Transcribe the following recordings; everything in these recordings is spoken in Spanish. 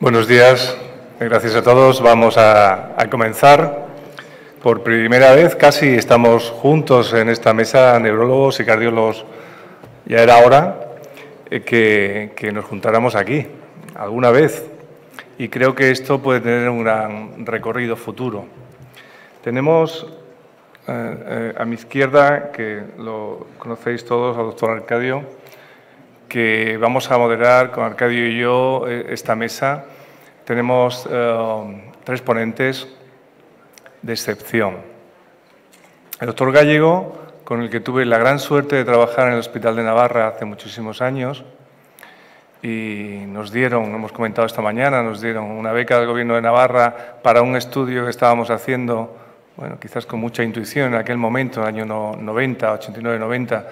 Buenos días, gracias a todos. Vamos a, comenzar. Por primera vez casi estamos juntos en esta mesa, neurólogos y cardiólogos. Ya era hora eh, que, nos juntáramos aquí, alguna vez. Y creo que esto puede tener un gran recorrido futuro. Tenemos eh, eh, a mi izquierda, que lo conocéis todos, al doctor Arcadio, que vamos a moderar con Arcadio y yo eh, esta mesa. Tenemos eh, tres ponentes de excepción. El doctor Gallego, con el que tuve la gran suerte de trabajar en el Hospital de Navarra hace muchísimos años, y nos dieron, hemos comentado esta mañana, nos dieron una beca del Gobierno de Navarra para un estudio que estábamos haciendo, bueno, quizás con mucha intuición en aquel momento, en el año 90, 89, 90, eh,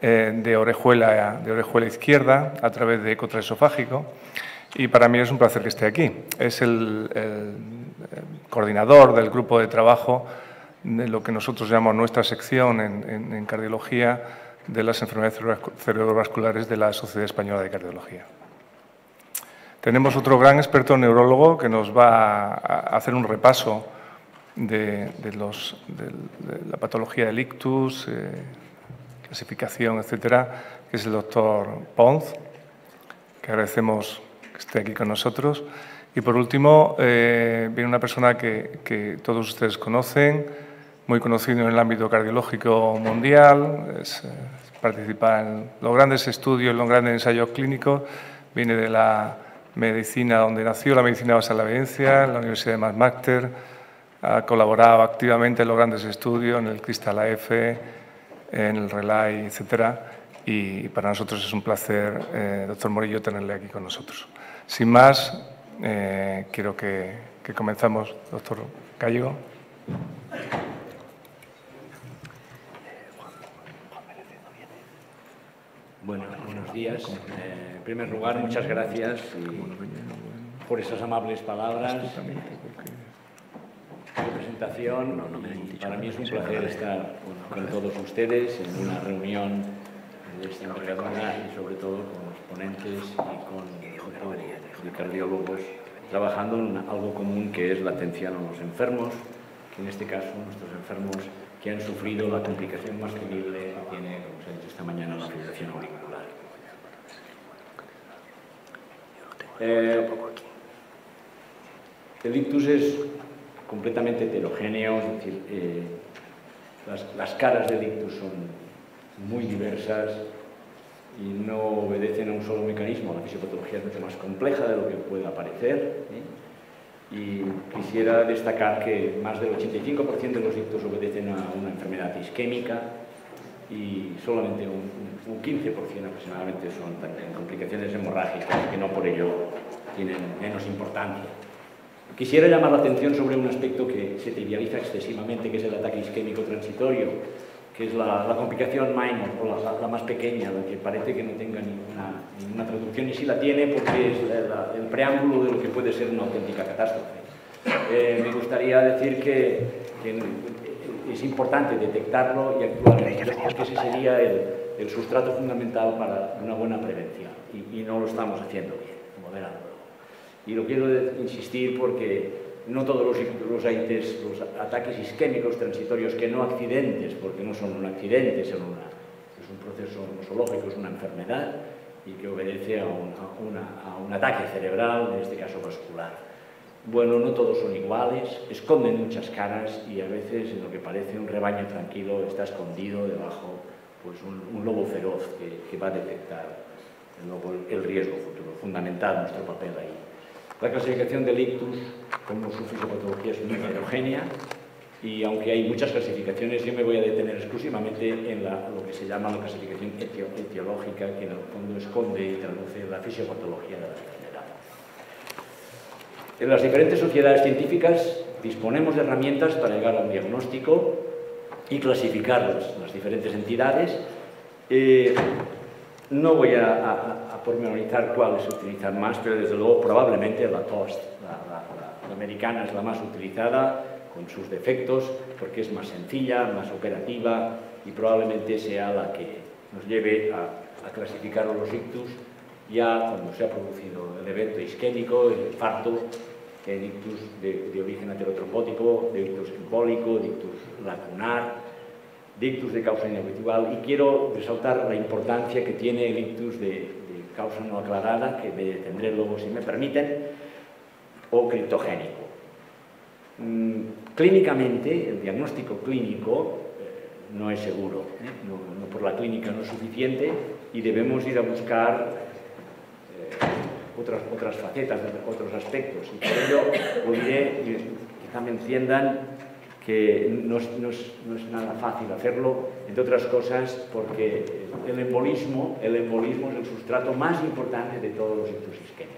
de, orejuela, de orejuela izquierda a través de ecotraesofágico. Y para mí es un placer que esté aquí. Es el, coordinador del grupo de trabajo de lo que nosotros llamamos nuestra sección en, cardiología de las enfermedades cerebrovasculares de la Sociedad Española de Cardiología. Tenemos otro gran experto neurólogo que nos va a hacer un repaso de, los, de la patología del ictus, eh, clasificación, etcétera, que es el doctor Pons, que agradecemos que esté aquí con nosotros. Y por último, eh, viene una persona que, todos ustedes conocen, muy conocido en el ámbito cardiológico mundial, es, eh, participa en los grandes estudios, en los grandes ensayos clínicos, viene de la medicina donde nació, la medicina basada en la evidencia, en la Universidad de McMaster, ha colaborado activamente en los grandes estudios, en el Crystal AF, en el Relay, etcétera. Y para nosotros es un placer, eh, doctor Morillo, tenerle aquí con nosotros. Sin más, eh, quiero que, que comenzamos, doctor Gallego. Bueno, buenos días. Eh, en primer lugar, muchas gracias por esas amables palabras de presentación. Para mí es un placer estar con todos ustedes en una reunión de esta envergadura y sobre todo con los ponentes y con los cardiólogos trabajando en algo común que es la atención a los enfermos, que en este caso nuestros enfermos que han sufrido la complicación más temible que tiene, como se ha dicho esta mañana, la fibrilación auricular. Eh, el ictus es completamente heterogéneo, es decir, eh, las, caras del ictus son muy diversas y no obedecen a un solo mecanismo, la fisiopatología es mucho más compleja de lo que pueda parecer. ¿eh? Y quisiera destacar que más del 85% de los ictus obedecen a una enfermedad isquémica y solamente un, 15% aproximadamente son complicaciones hemorrágicas que no por ello tienen menos importancia. Quisiera llamar la atención sobre un aspecto que se trivializa excesivamente, que es el ataque isquémico transitorio, que es la, complicación minor, o la, más pequeña, la que parece que no tenga ninguna, traducción, y sí la tiene porque es el preámbulo de lo que puede ser una auténtica catástrofe. Eh, me gustaría decir que, es importante detectarlo y actuar porque ese sería el, sustrato fundamental para una buena prevención, y, y no lo estamos haciendo bien, moderando. Y lo quiero insistir porque no todos los, los, los ataques isquémicos transitorios, que no accidentes, porque no son un accidente, son es un proceso nosológico, es una enfermedad y que obedece a un, ataque cerebral, en este caso vascular. Bueno, no todos son iguales, esconden muchas caras y a veces en lo que parece un rebaño tranquilo está escondido debajo pues, un, lobo feroz que, va a detectar el riesgo futuro. Fundamental nuestro papel ahí. La clasificación del ictus, como su fisiopatología, es muy heterogénea y aunque hay muchas clasificaciones, yo me voy a detener exclusivamente en lo que se llama la clasificación etiológica, que en el fondo esconde y traduce la fisiopatología de la enfermedad. En las diferentes sociedades científicas disponemos de herramientas para llegar a un diagnóstico y clasificar las, diferentes entidades. Eh, no voy a, pormenorizar cuáles se utilizan más, pero desde luego probablemente la TOST, la, americana, es la más utilizada con sus defectos, porque es más sencilla, más operativa y probablemente sea la que nos lleve a, clasificar los ictus ya cuando se ha producido el evento isquémico, el infarto, el ictus de, de origen aterotrombótico, de ictus embólico, de ictus lacunar, de de causa inhabitual. Y quiero resaltar la importancia que tiene el ictus de, causa no aclarada, que me detendré luego si me permiten, o criptogénico. Mm, clínicamente, el diagnóstico clínico eh, no es seguro, ¿eh? no, por la clínica no es suficiente y debemos ir a buscar eh, otras, otras facetas, otros aspectos. Y por ello diré, quizá me entiendan, que no es, nada fácil hacerlo, entre otras cosas porque el embolismo, el embolismo es el sustrato más importante de todos los ictus isquémicos.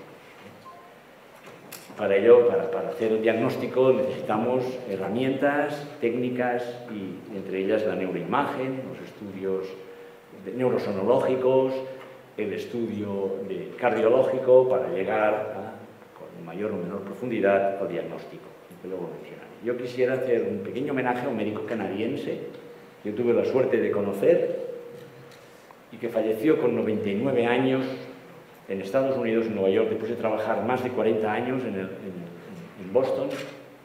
Para ello, para, hacer el diagnóstico, necesitamos herramientas, técnicas y entre ellas la neuroimagen, los estudios neurosonológicos, el estudio cardiológico para llegar con mayor o menor profundidad al diagnóstico, que luego mencionaré. Yo quisiera hacer un pequeño homenaje a un médico canadiense que tuve la suerte de conocer y que falleció con 99 años en Estados Unidos, en Nueva York, después de trabajar más de 40 años en, el, en, en Boston,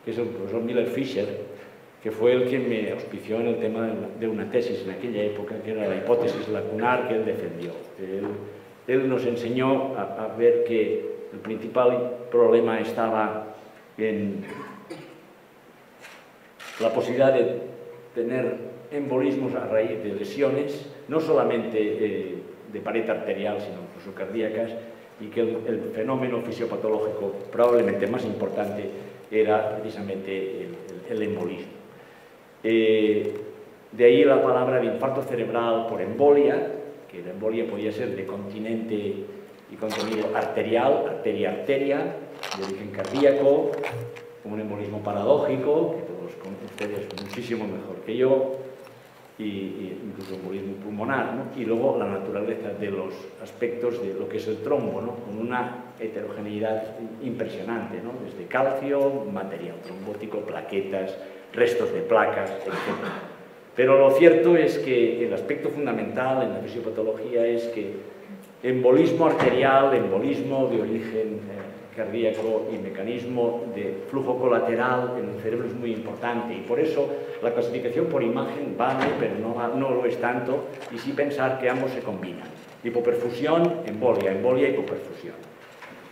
que es el profesor Miller Fisher, que fue el que me auspició en el tema de una tesis en aquella época, que era la hipótesis lacunar que él defendió. Él, él nos enseñó a, a, ver que el principal problema estaba en la posibilidad de tener embolismos a raíz de lesiones, no solamente eh, de pared arterial, sino incluso cardíacas, y que el, fenómeno fisiopatológico probablemente más importante era precisamente el, embolismo. Eh, de ahí la palabra de infarto cerebral por embolia, que la embolia podía ser de continente y contenido arterial, arteria-arteria, de origen cardíaco, como un embolismo paradójico, que todos ustedes muchísimo mejor que yo, y, y incluso embolismo pulmonar, ¿no? y luego la naturaleza de los aspectos de lo que es el trombo, ¿no? con una heterogeneidad impresionante, ¿no? desde calcio, material trombótico, plaquetas, restos de placas, etc. Pero lo cierto es que el aspecto fundamental en la fisiopatología es que embolismo arterial, embolismo de origen eh, cardíaco y mecanismo de flujo colateral en el cerebro es muy importante y por eso la clasificación por imagen vale, pero no, lo es tanto y sí pensar que ambos se combinan. Hipoperfusión, embolia, embolia, hipoperfusión.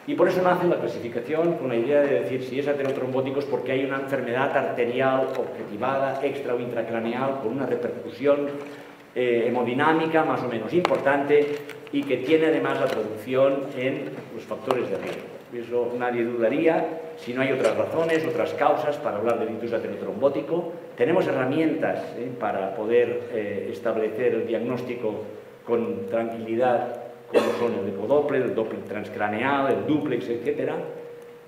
Y por eso nace la clasificación con la idea de decir si es aterotrombótico es porque hay una enfermedad arterial objetivada, extra o intracraneal, con una repercusión eh, hemodinámica más o menos importante y que tiene además la traducción en los factores de riesgo. Eso nadie dudaría, si no hay otras razones, otras causas para hablar de ictus aterotrombótico. Tenemos herramientas eh, para poder eh, establecer el diagnóstico con tranquilidad como son el ecodoppler, el doppler transcraneal, el duplex, etc.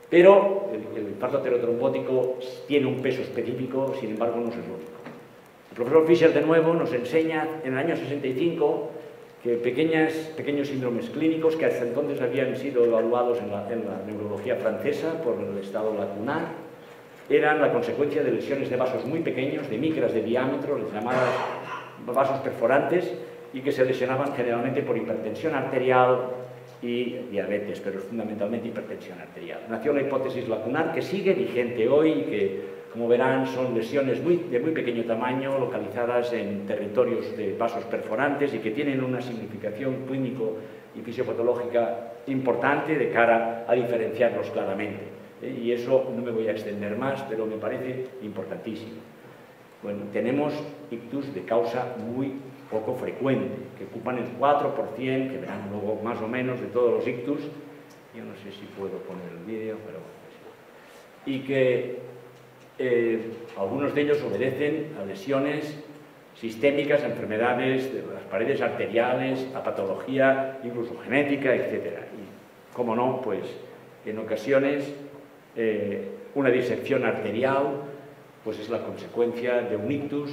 Pero el, el infarto aterotrombótico tiene un peso específico, sin embargo no es el único. El profesor Fischer de nuevo nos enseña en el año 65 que pequeñas, pequeños síndromes clínicos que hasta entonces habían sido evaluados en la, en la neurología francesa por el estado lacunar eran la consecuencia de lesiones de vasos muy pequeños, de micras de diámetro, las llamadas vasos perforantes, y que se lesionaban generalmente por hipertensión arterial y diabetes, pero fundamentalmente hipertensión arterial. Nació la hipótesis lacunar que sigue vigente hoy y que, como verán, son lesiones muy, de muy pequeño tamaño localizadas en territorios de vasos perforantes y que tienen una significación clínico y fisiopatológica importante de cara a diferenciarlos claramente. ¿eh? Y eso no me voy a extender más, pero me parece importantísimo. Bueno, tenemos ictus de causa muy poco frecuente, que ocupan el 4%, que verán luego más o menos de todos los ictus, yo no sé si puedo poner el vídeo, pero y que eh, algunos de ellos obedecen a lesiones sistémicas, a enfermedades de las paredes arteriales, a patología incluso genética, etc. Y, como no, pues en ocasiones eh, una disección arterial pues es la consecuencia de un ictus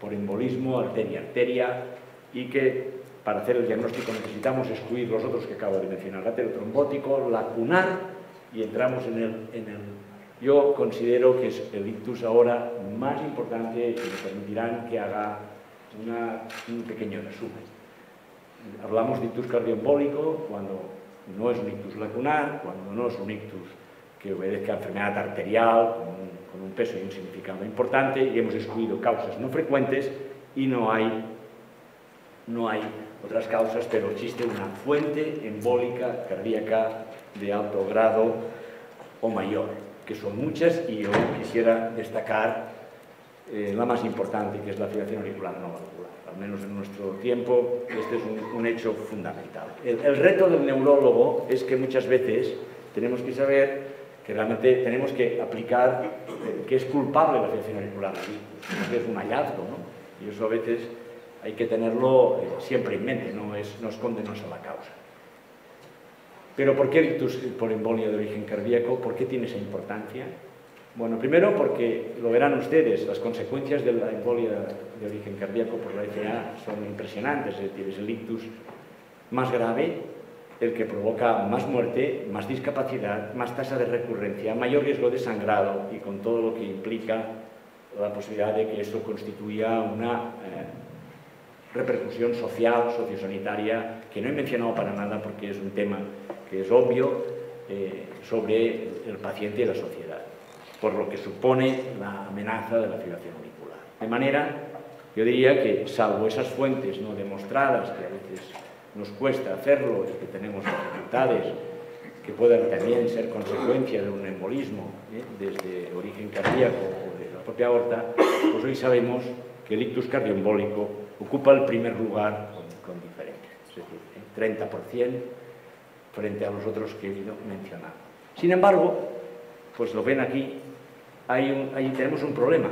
por embolismo, arteria-arteria, y que para hacer el diagnóstico necesitamos excluir los otros que acabo de mencionar, aterotrombótico, lacunar, y entramos en el, en el... Yo considero que es el ictus ahora más importante y me permitirán que haga un pequeño resumen. Hablamos de ictus cardioembólico cuando no es un ictus lacunar, cuando no es un ictus que obedezca a enfermedad arterial, con un, con un peso y un significado importante, y hemos excluido causas no frecuentes y no hay, no hay otras causas, pero existe una fuente embólica cardíaca de alto grado o mayor, que son muchas y yo quisiera destacar eh, la más importante, que es la fibrilación auricular no valvular. Al menos en nuestro tiempo, este es un, hecho fundamental. El, reto del neurólogo es que muchas veces tenemos que saber que realmente tenemos que aplicar eh, que es culpable la fibrilación auricular, es un hallazgo, ¿no? Y eso a veces hay que tenerlo eh, siempre en mente, no es, no a la causa. Pero ¿por qué ictus por embolia de origen cardíaco? ¿Por qué tiene esa importancia? Bueno, primero porque, lo verán ustedes, las consecuencias de la embolia de origen cardíaco por la FA son impresionantes, es decir, es el ictus más grave, el que provoca más muerte, más discapacidad, más tasa de recurrencia, mayor riesgo de sangrado y con todo lo que implica la posibilidad de que esto constituya una eh, repercusión social, sociosanitaria, que no he mencionado para nada porque es un tema que es obvio eh, sobre el paciente y la sociedad por lo que supone la amenaza de la fibrilación auricular. De manera, yo diría que, salvo esas fuentes no demostradas, que a veces nos cuesta hacerlo y que tenemos dificultades que puedan también ser consecuencia de un embolismo ¿eh? desde origen cardíaco o de la propia aorta, pues hoy sabemos que el ictus cardioembólico ocupa el primer lugar con, con diferencia, es decir, 30% ¿eh? Frente a los otros que he ido mencionando. Sin embargo, pues lo ven aquí, hay un, ahí tenemos un problema,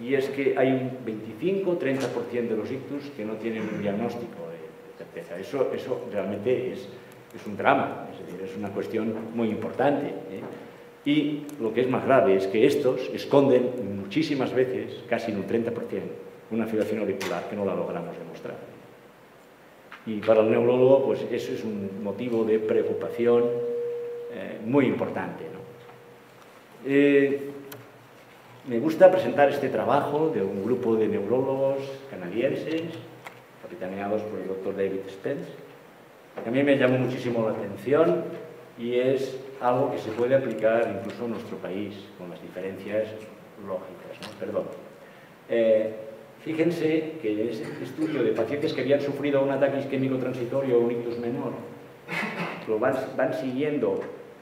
y es que hay un 25-30% de los ictus que no tienen un diagnóstico de certeza. Eso, eso realmente es, un drama, es decir, es una cuestión muy importante. ¿eh? Y lo que es más grave es que estos esconden muchísimas veces, casi en un 30%, una fibrilación auricular que no la logramos demostrar. Y para el neurólogo, pues eso es un motivo de preocupación eh, muy importante. ¿no? Eh, me gusta presentar este trabajo de un grupo de neurólogos canadienses, capitaneados por el doctor David Spence, a mí me llamó muchísimo la atención y es algo que se puede aplicar incluso en nuestro país, con las diferencias lógicas. ¿no? Perdón. Eh, fíjense que en ese estudio de pacientes que habían sufrido un ataque isquémico transitorio o un ictus menor, lo van, siguiendo,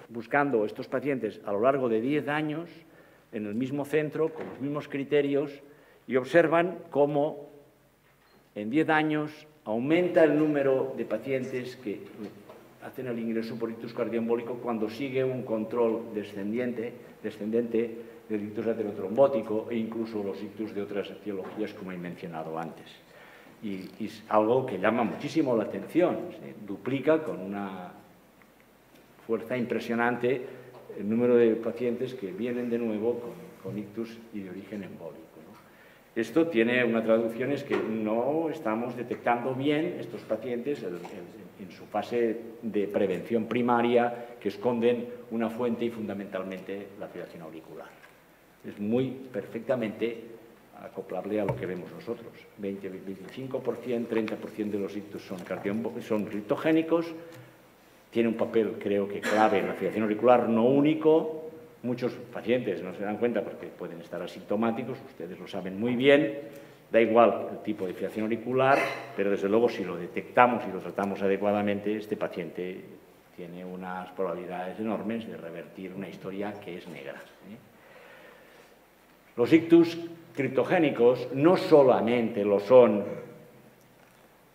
buscando estos pacientes a lo largo de 10 años, en el mismo centro, con los mismos criterios, y observan cómo en 10 años aumenta el número de pacientes que hacen el ingreso por ictus cardioembólico cuando sigue un control descendiente, descendente del ictus aterotrombótico e incluso los ictus de otras etiologías como he mencionado antes. Y, y es algo que llama muchísimo la atención, se duplica con una fuerza impresionante el número de pacientes que vienen de nuevo con, con ictus y de origen embólico. ¿no? Esto tiene una traducción, es que no estamos detectando bien estos pacientes en, en, en su fase de prevención primaria que esconden una fuente y fundamentalmente la fibrilación auricular. Es muy perfectamente acoplable a lo que vemos nosotros. 20, 25%, 30% de los ictus son, son criptogénicos, tiene un papel, creo que clave en la fibrilación auricular, no único. Muchos pacientes no se dan cuenta porque pueden estar asintomáticos, ustedes lo saben muy bien. Da igual el tipo de fibrilación auricular, pero desde luego si lo detectamos y lo tratamos adecuadamente, este paciente tiene unas probabilidades enormes de revertir una historia que es negra. ¿eh? Los ictus criptogénicos no solamente lo son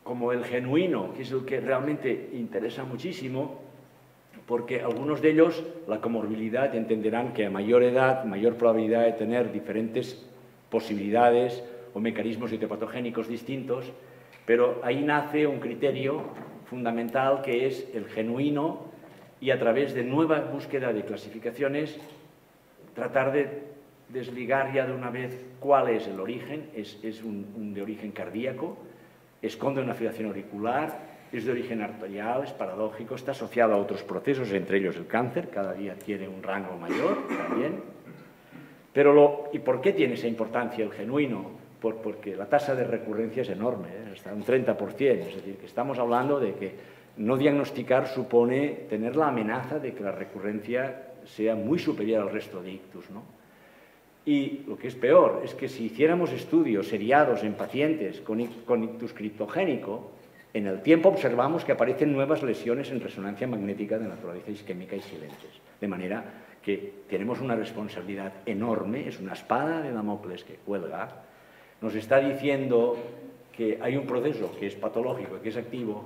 como el genuino, que es el que realmente interesa muchísimo, porque algunos de ellos, la comorbilidad, entenderán que a mayor edad, mayor probabilidad de tener diferentes posibilidades o mecanismos etiopatogénicos distintos, pero ahí nace un criterio fundamental que es el genuino y a través de nueva búsqueda de clasificaciones tratar de desligar ya de una vez cuál es el origen, es, es un, de origen cardíaco, esconde una fibrilación auricular, es de origen arterial, es paradójico, está asociado a otros procesos, entre ellos el cáncer, cada día tiene un rango mayor también. Pero lo, ¿y por qué tiene esa importancia el genuino? Por, porque la tasa de recurrencia es enorme, ¿eh? está un 30%, es decir, que estamos hablando de que no diagnosticar supone tener la amenaza de que la recurrencia sea muy superior al resto de ictus. ¿no? Y lo que es peor es que si hiciéramos estudios seriados en pacientes con, ictus criptogénico, en el tiempo observamos que aparecen nuevas lesiones en resonancia magnética de naturaleza isquémica y silentes. De manera que tenemos una responsabilidad enorme, es una espada de Damocles que cuelga, nos está diciendo que hay un proceso que es patológico, que es activo,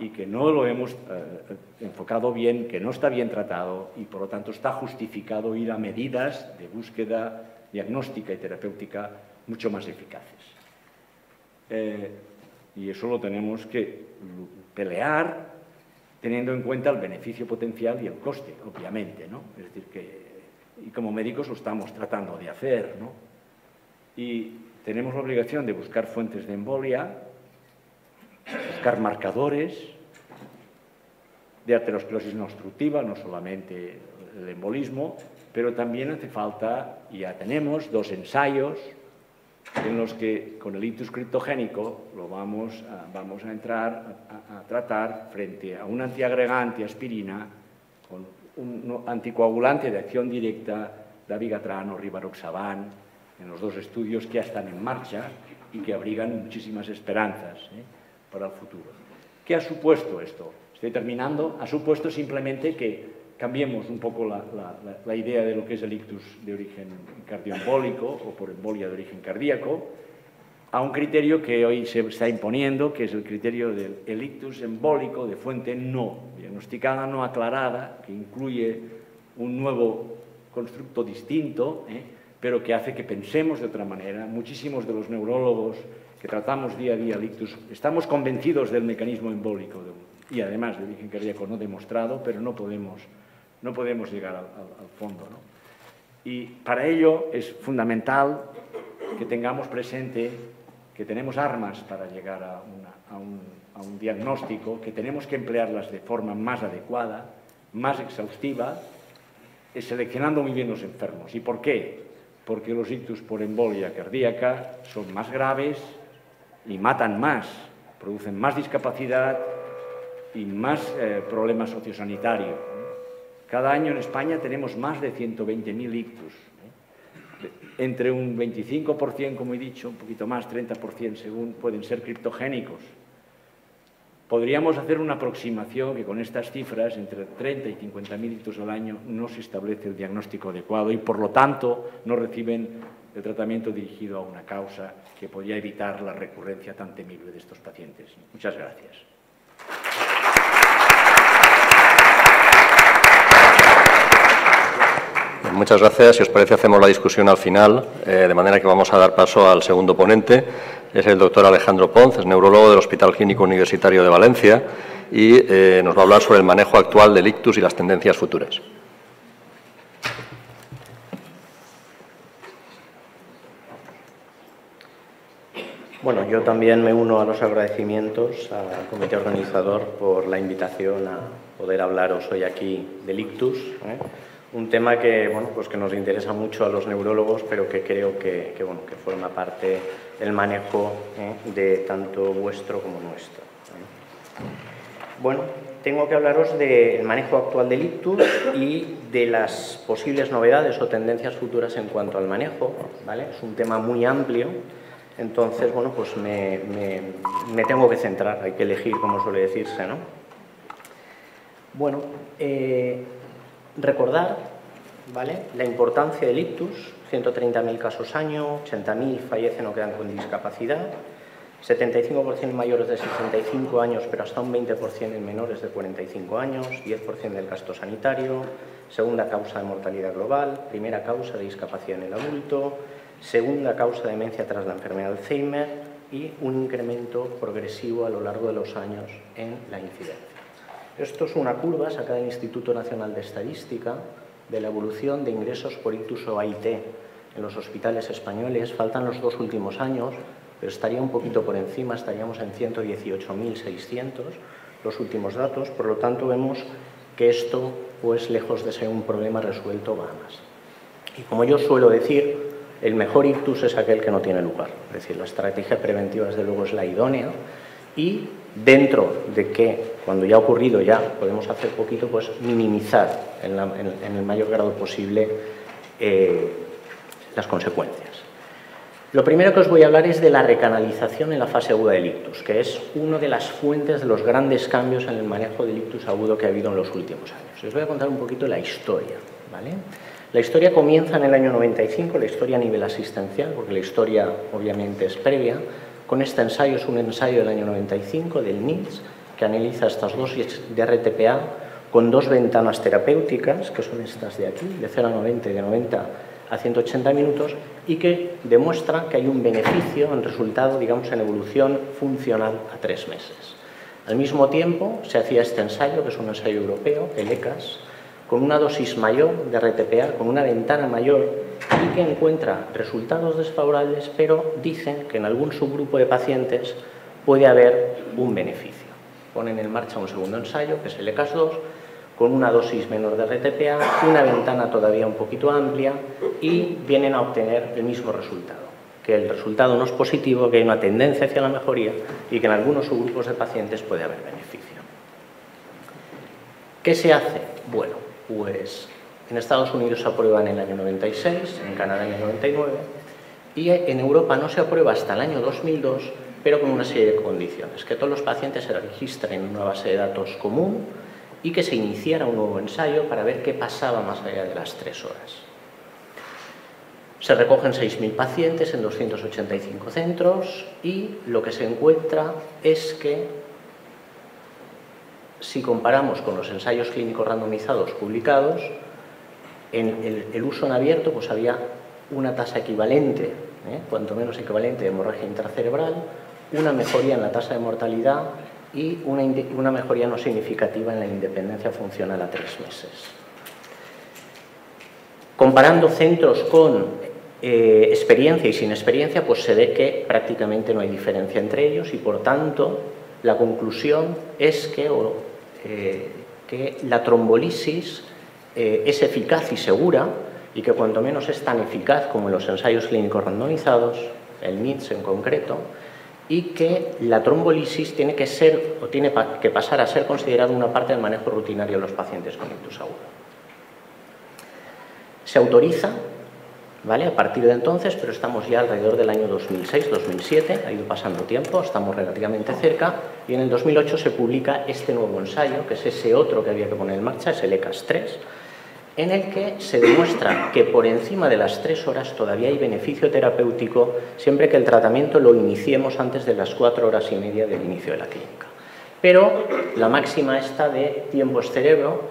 y que no lo hemos eh, enfocado bien, que no está bien tratado y por lo tanto está justificado ir a medidas de búsqueda diagnóstica y terapéutica mucho más eficaces. Eh, y eso lo tenemos que pelear teniendo en cuenta el beneficio potencial y el coste, obviamente, ¿no? Es decir, que y como médicos lo estamos tratando de hacer, ¿no? Y tenemos la obligación de buscar fuentes de embolia, buscar marcadores de aterosclerosis no obstructiva, no solamente el embolismo, pero también hace falta, y ya tenemos, dos ensayos en los que con el ictus criptogénico lo vamos a, vamos a entrar a, tratar frente a un antiagregante aspirina con un anticoagulante de acción directa, dabigatran o rivaroxaban, en los dos estudios que ya están en marcha y que abrigan muchísimas esperanzas. ¿eh? para el futuro. ¿Qué ha supuesto esto? Estoy terminando. Ha supuesto simplemente que cambiemos un poco la, idea de lo que es el ictus de origen cardioembólico o por embolia de origen cardíaco a un criterio que hoy se está imponiendo, que es el criterio del ictus embólico de fuente no diagnosticada, no aclarada, que incluye un nuevo constructo distinto, ¿eh? pero que hace que pensemos de otra manera. Muchísimos de los neurólogos que tratamos día a día el ictus, estamos convencidos del mecanismo embólico y además de origen cardíaco no demostrado, pero no podemos, no podemos llegar al, fondo. Y para ello es fundamental que tengamos presente que tenemos armas para llegar a, un, diagnóstico, que tenemos que emplearlas de forma más adecuada, más exhaustiva, seleccionando muy bien los enfermos. ¿Y por qué? Porque los ictus por embolia cardíaca son más graves, y matan más, producen más discapacidad y más eh, problemas sociosanitarios. Cada año en España tenemos más de 120.000 ictus. Entre un 25%, como he dicho, un poquito más, 30% según pueden ser criptogénicos. Podríamos hacer una aproximación que con estas cifras, entre 30 y 50.000 ictus al año, no se establece el diagnóstico adecuado y, por lo tanto, no reciben el tratamiento dirigido a una causa que podría evitar la recurrencia tan temible de estos pacientes. Muchas gracias. Muchas gracias. Si os parece, hacemos la discusión al final, eh, de manera que vamos a dar paso al segundo ponente. Es el doctor Alejandro Ponz, es neurólogo del Hospital Clínico Universitario de Valencia y eh, nos va a hablar sobre el manejo actual del ictus y las tendencias futuras. Bueno, yo también me uno a los agradecimientos al comité organizador por la invitación a poder hablaros hoy aquí del ictus, ¿eh? Un tema que, bueno, pues que nos interesa mucho a los neurólogos, pero que creo que, bueno, que forma parte del manejo ¿eh? de tanto vuestro como nuestro. ¿eh? Bueno, tengo que hablaros del manejo actual del ictus y de las posibles novedades o tendencias futuras en cuanto al manejo. ¿vale? Es un tema muy amplio entonces, bueno, pues me, tengo que centrar, hay que elegir, como suele decirse, ¿no? Bueno, eh, recordar, ¿vale? La importancia del ictus, 130.000 casos año, 80.000 fallecen o quedan con discapacidad, 75% mayores de 65 años, pero hasta un 20% en menores de 45 años, 10% del gasto sanitario, segunda causa de mortalidad global, primera causa de discapacidad en el adulto, segunda causa de demencia tras la enfermedad de Alzheimer y un incremento progresivo a lo largo de los años en la incidencia. Esto es una curva sacada del Instituto Nacional de Estadística de la evolución de ingresos por ictus o AIT en los hospitales españoles. Faltan los dos últimos años, pero estaría un poquito por encima, estaríamos en 118.600 los últimos datos. Por lo tanto, vemos que esto, pues lejos de ser un problema resuelto, va más. Y como yo suelo decir, el mejor ictus es aquel que no tiene lugar. Es decir, la estrategia preventiva, desde luego, es la idónea y dentro de que cuando ya ha ocurrido ya podemos hacer poquito, pues minimizar en, el mayor grado posible eh, las consecuencias. Lo primero que os voy a hablar es de la recanalización en la fase aguda del ictus, que es una de las fuentes de los grandes cambios en el manejo del ictus agudo que ha habido en los últimos años. Os voy a contar un poquito la historia. ¿vale? La historia comienza en el año 95, la historia a nivel asistencial, porque la historia obviamente es previa, con este ensayo, es un ensayo del año 95 del NITS, que analiza estas dosis de RTPA con dos ventanas terapéuticas, que son estas de aquí, de 0 a 90 y de 90 a 180 minutos, y que demuestra que hay un beneficio en resultado, digamos, en evolución funcional a tres meses. Al mismo tiempo, se hacía este ensayo, que es un ensayo europeo, el ECAS, con una dosis mayor de RTPA, con una ventana mayor y que encuentra resultados desfavorables, pero dicen que en algún subgrupo de pacientes puede haber un beneficio. Ponen en marcha un segundo ensayo, que es el ECAS-2, con una dosis menor de RTPA, una ventana todavía un poquito amplia y vienen a obtener el mismo resultado, que el resultado no es positivo, que hay una tendencia hacia la mejoría y que en algunos subgrupos de pacientes puede haber beneficio. ¿Qué se hace? Bueno, pues en Estados Unidos se aprueba en el año 96, en Canadá en el 99 y en Europa no se aprueba hasta el año 2002, pero con una serie de condiciones, que todos los pacientes se registren en una base de datos común y que se iniciara un nuevo ensayo para ver qué pasaba más allá de las tres horas. Se recogen 6.000 pacientes en 285 centros y lo que se encuentra es que si comparamos con los ensayos clínicos randomizados publicados, en el, uso en abierto pues había una tasa equivalente, ¿eh? cuanto menos equivalente de hemorragia intracerebral, una mejoría en la tasa de mortalidad y una, mejoría no significativa en la independencia funcional a tres meses. Comparando centros con eh, experiencia y sin experiencia, pues se ve que prácticamente no hay diferencia entre ellos y por tanto la conclusión es que, eh, que la trombolisis eh, es eficaz y segura y que cuanto menos es tan eficaz como en los ensayos clínicos randomizados, el NITS en concreto, y que la trombolisis tiene que ser o tiene que pasar a ser considerada una parte del manejo rutinario de los pacientes con ictus agudo. Se autoriza ¿vale? a partir de entonces, pero estamos ya alrededor del año 2006-2007, ha ido pasando tiempo, estamos relativamente cerca, y en el 2008 se publica este nuevo ensayo, que es ese otro que había que poner en marcha, es el ECAS 3, en el que se demuestra que por encima de las tres horas todavía hay beneficio terapéutico siempre que el tratamiento lo iniciemos antes de las cuatro horas y media del inicio de la clínica. Pero la máxima está de tiempo es cerebro,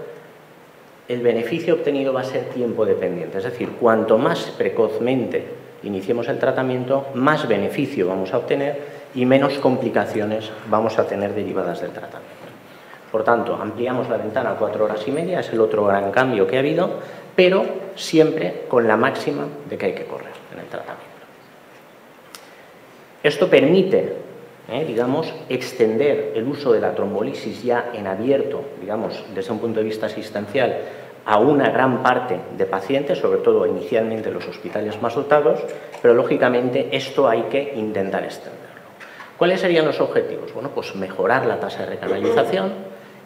el beneficio obtenido va a ser tiempo dependiente, es decir, cuanto más precozmente iniciemos el tratamiento, más beneficio vamos a obtener y menos complicaciones vamos a tener derivadas del tratamiento. Por tanto, ampliamos la ventana a cuatro horas y media, es el otro gran cambio que ha habido, pero siempre con la máxima de que hay que correr en el tratamiento. Esto permite, eh, digamos, extender el uso de la trombolisis ya en abierto, digamos, desde un punto de vista asistencial, a una gran parte de pacientes, sobre todo inicialmente los hospitales más dotados, pero lógicamente esto hay que intentar extenderlo. ¿Cuáles serían los objetivos? Bueno, pues mejorar la tasa de recanalización,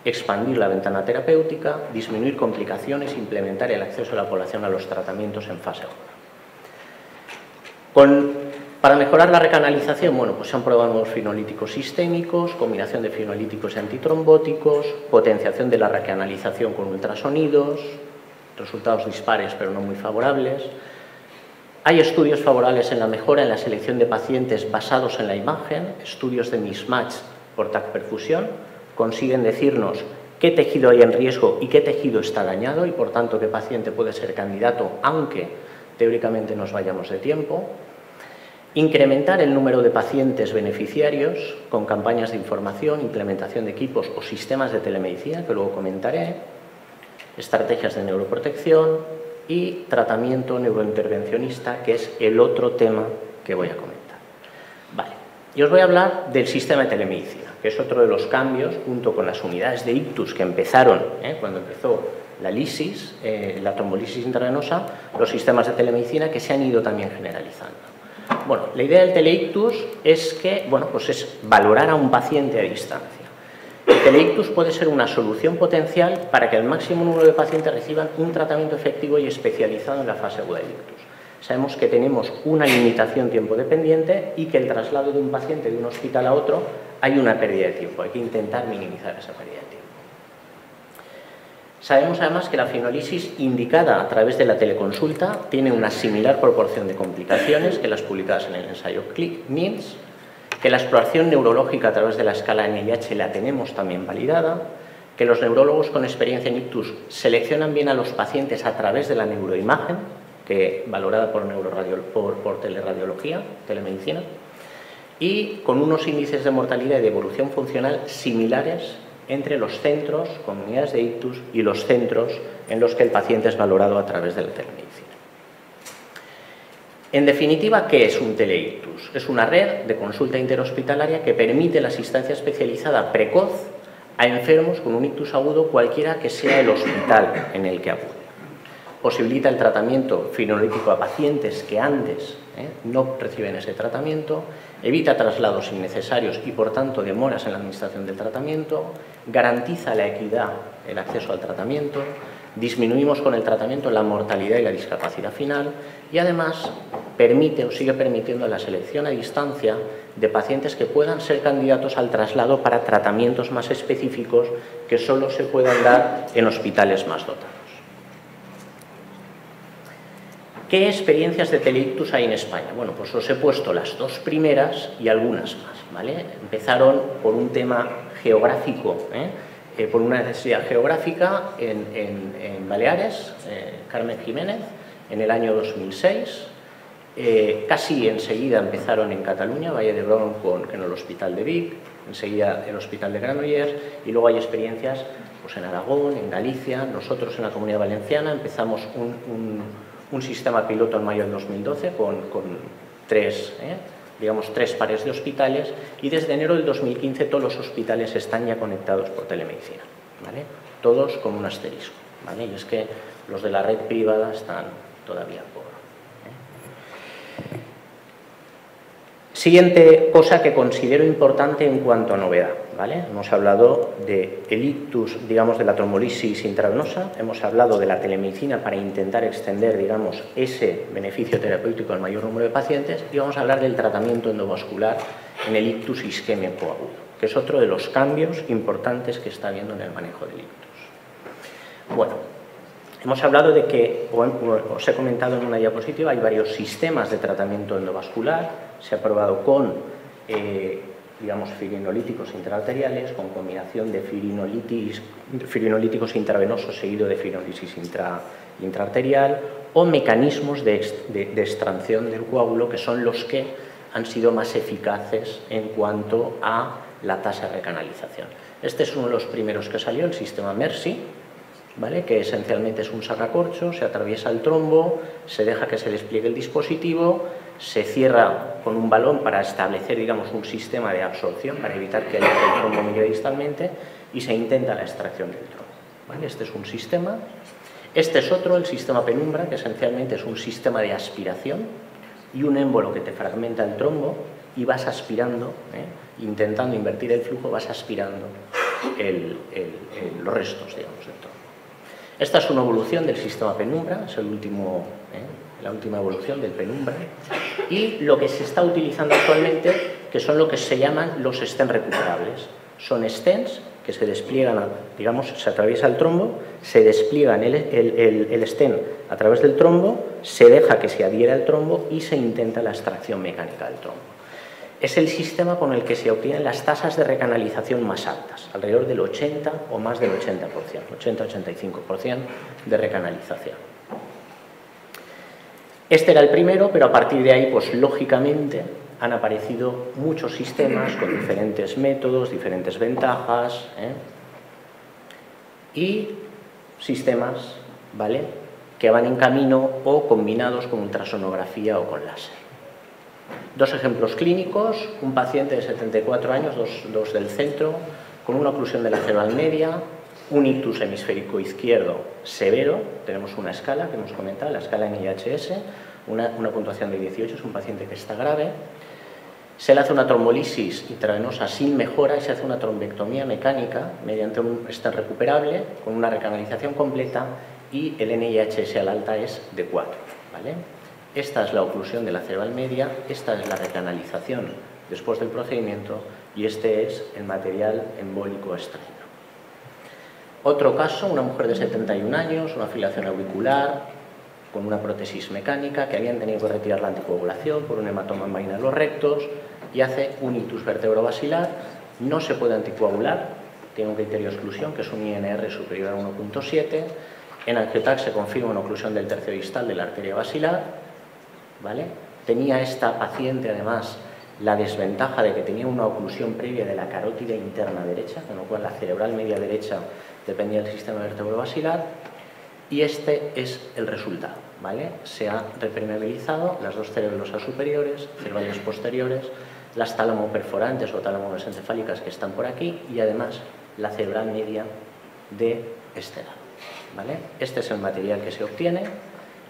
expandir la ventana terapéutica, disminuir complicaciones, implementar el acceso de la población a los tratamientos en fase 1. para mejorar la recanalización, bueno, pues se han probado nuevos fenolíticos sistémicos, combinación de fenolíticos y antitrombóticos, potenciación de la recanalización con ultrasonidos, resultados dispares pero no muy favorables. Hay estudios favorables en la mejora en la selección de pacientes basados en la imagen, estudios de mismatch por TAC perfusión, consiguen decirnos qué tejido hay en riesgo y qué tejido está dañado y por tanto qué paciente puede ser candidato, aunque teóricamente nos vayamos de tiempo. Incrementar el número de pacientes beneficiarios con campañas de información, implementación de equipos o sistemas de telemedicina, que luego comentaré, estrategias de neuroprotección y tratamiento neurointervencionista, que es el otro tema que voy a comentar. Vale, y os voy a hablar del sistema de telemedicina que es otro de los cambios, junto con las unidades de ictus que empezaron ¿eh? cuando empezó la lisis, eh, la trombolisis intravenosa, los sistemas de telemedicina que se han ido también generalizando. Bueno, la idea del teleictus es que, bueno, pues es valorar a un paciente a distancia. El teleictus puede ser una solución potencial para que el máximo número de pacientes reciban un tratamiento efectivo y especializado en la fase aguda del ictus. Sabemos que tenemos una limitación tiempo dependiente y que el traslado de un paciente de un hospital a otro hay una pérdida de tiempo. Hay que intentar minimizar esa pérdida de tiempo. Sabemos además que la fibrosis indicada a través de la teleconsulta tiene una similar proporción de complicaciones que las publicadas en el ensayo CLIC-MINS que la exploración neurológica a través de la escala NIH la tenemos también validada, que los neurólogos con experiencia en ictus seleccionan bien a los pacientes a través de la neuroimagen, que valorada por, por, por teleradiología, telemedicina, y con unos índices de mortalidad y de evolución funcional similares entre los centros con unidades de ictus y los centros en los que el paciente es valorado a través de la telemedicina. En definitiva, ¿qué es un teleictus? Es una red de consulta interhospitalaria que permite la asistencia especializada precoz a enfermos con un ictus agudo cualquiera que sea el hospital en el que acude. Posibilita el tratamiento fibrinolítico a pacientes que antes ¿eh? no reciben ese tratamiento, evita traslados innecesarios y por tanto demoras en la administración del tratamiento, garantiza la equidad, el acceso al tratamiento, disminuimos con el tratamiento la mortalidad y la discapacidad final y además permite o sigue permitiendo la selección a distancia de pacientes que puedan ser candidatos al traslado para tratamientos más específicos que solo se puedan dar en hospitales más dotados. ¿Qué experiencias de teleictus hay en España? Bueno, pues os he puesto las dos primeras y algunas más. ¿vale? Empezaron por un tema geográfico, ¿eh? Eh, por una necesidad geográfica en, Baleares, eh, Carmen Jiménez, en el año 2006. Eh, casi enseguida empezaron en Cataluña, Valle de Bron con, el Hospital de Vic, enseguida el Hospital de Granollers y luego hay experiencias pues, en Aragón, en Galicia, nosotros en la Comunidad Valenciana empezamos un, sistema piloto en mayo de 2012 con, con tres digamos, tres pares de hospitales y desde enero del 2015 todos los hospitales están ya conectados por telemedicina, ¿vale? Todos con un asterisco, ¿vale? Y es que los de la red privada están todavía por... ¿eh? Siguiente cosa que considero importante en cuanto a novedad. Hemos hablado del ictus, digamos, de la trombolisis intravenosa, hemos hablado de la telemedicina para intentar extender, digamos, ese beneficio terapéutico al mayor número de pacientes y vamos a hablar del tratamiento endovascular en el ictus isquémico agudo, que es otro de los cambios importantes que está habiendo en el manejo del ictus. Bueno, Hemos hablado de que, os he comentado en una diapositiva, hay varios sistemas de tratamiento endovascular. Se ha probado con, eh, digamos, firinolíticos intraarteriales, con combinación de firinolíticos intravenosos seguido de firinolisis intraarterial, o mecanismos de, de extracción del coágulo, que son los que han sido más eficaces en cuanto a la tasa de recanalización. Este es uno de los primeros que salió, el sistema MERSI, que esencialmente es un sacacorcho, se atraviesa el trombo, se deja que se despliegue el dispositivo, se cierra con un balón para establecer digamos, un sistema de absorción para evitar que el trombo migre distalmente y se intenta la extracción del trombo. Este es un sistema. Este es otro, el sistema penumbra, que esencialmente es un sistema de aspiración y un émbolo que te fragmenta el trombo y vas aspirando, ¿eh? intentando invertir el flujo, vas aspirando los restos digamos, del trombo. Esta es una evolución del sistema penumbra, es el último, ¿eh? La última evolución del penumbra. Y lo que se está utilizando actualmente, que son lo que se llaman los stents recuperables. Son stents que se despliegan, digamos, se atraviesa el trombo, se despliegan el, el, el, stent a través del trombo, se deja que se adhiera al trombo y se intenta la extracción mecánica del trombo es el sistema con el que se obtienen las tasas de recanalización más altas, alrededor del 80 o más del 80%, 80-85% de recanalización. Este era el primero, pero a partir de ahí, pues lógicamente han aparecido muchos sistemas con diferentes métodos, diferentes ventajas ¿eh? y sistemas, ¿vale? Que van en camino o combinados con ultrasonografía o con láser. Dos ejemplos clínicos, un paciente de 74 años, dos, del centro, con una oclusión de la cerebral media, un ictus hemisférico izquierdo severo, tenemos una escala que hemos comentado, la escala NIHS, una, puntuación de 18, es un paciente que está grave. Se le hace una trombolisis intravenosa sin mejora y se hace una trombectomía mecánica mediante un stent recuperable con una recanalización completa y el NIHS al alta es de 4. ¿vale? Esta es la oclusión de la cerebral media, esta es la recanalización después del procedimiento y este es el material embólico extraído. Otro caso, una mujer de 71 años, una afiliación auricular, con una prótesis mecánica, que habían tenido que retirar la anticoagulación por un hematoma en vaina los rectos y hace un itus vertebrovasilar, no se puede anticoagular, tiene un criterio de exclusión que es un INR superior a 1.7, en angiotax se confirma una oclusión del tercio distal de la arteria basilar, ¿vale? Tenía esta paciente además la desventaja de que tenía una oclusión previa de la carótida interna derecha, con lo cual la cerebral media derecha dependía del sistema vertebrovasilar y este es el resultado. ¿vale? Se ha repermeabilizado las dos cerebrosas superiores, cerebrales posteriores, las tálamo perforantes o tálamo encefálicas que están por aquí y además la cerebral media de este lado. ¿vale? Este es el material que se obtiene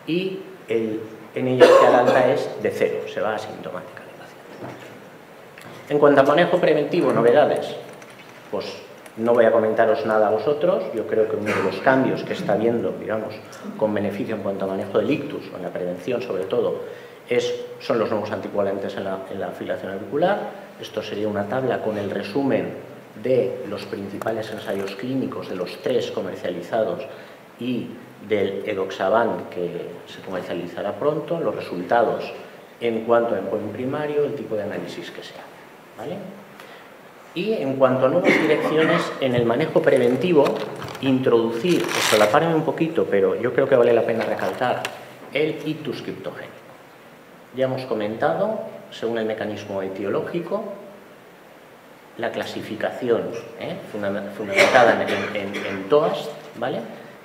y el NIH alta es de cero, se va asintomática. En cuanto a manejo preventivo, novedades, pues no voy a comentaros nada a vosotros, yo creo que uno de los cambios que está habiendo, digamos, con beneficio en cuanto a manejo del ictus, o en la prevención sobre todo, es, son los nuevos anticoagulantes en la, en auricular. Esto sería una tabla con el resumen de los principales ensayos clínicos, de los tres comercializados y del edoxaban que se comercializará pronto, los resultados en cuanto a endpoint primario, el tipo de análisis que sea. ¿Vale? Y en cuanto a nuevas direcciones en el manejo preventivo, introducir, solaparme un poquito, pero yo creo que vale la pena recalcar, el ictus criptogénico. Ya hemos comentado, según el mecanismo etiológico, la clasificación ¿eh? fundamentada en, en, ¿vale?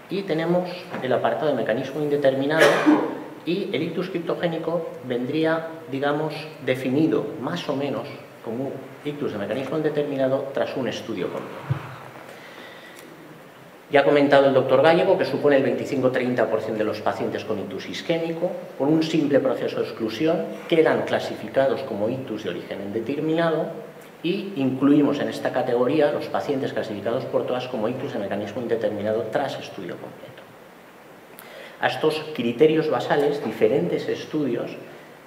Y tenemos el apartado de mecanismo indeterminado y el ictus criptogénico vendría, digamos, definido más o menos como ictus de mecanismo indeterminado tras un estudio completo. Ya ha comentado el doctor Gallego que supone el 25-30% de los pacientes con ictus isquémico, por un simple proceso de exclusión, quedan clasificados como ictus de origen indeterminado y incluimos en esta categoría los pacientes clasificados por todas como ictus de mecanismo indeterminado tras estudio completo. A estos criterios basales, diferentes estudios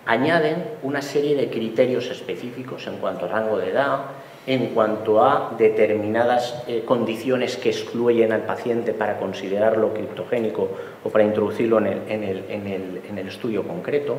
añaden una serie de criterios específicos en cuanto a rango de edad, en cuanto a determinadas eh, condiciones que excluyen al paciente para considerarlo criptogénico o para introducirlo en el, en el, en el, en el estudio concreto.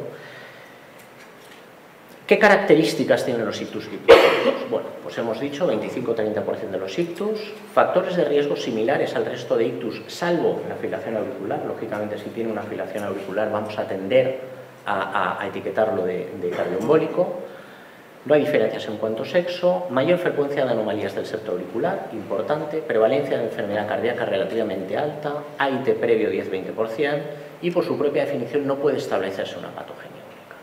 ¿Qué características tienen los ictus criptogénicos? Bueno, pues hemos dicho 25-30% de los ictus, factores de riesgo similares al resto de ictus, salvo la filación auricular. Lógicamente, si tiene una filación auricular, vamos a tender a, etiquetarlo de, de. No hay diferencias en cuanto a sexo, mayor frecuencia de anomalías del septo auricular, importante, prevalencia de enfermedad cardíaca relativamente alta, AIT previo 10-20% y por su propia definición no puede establecerse una patogenia única.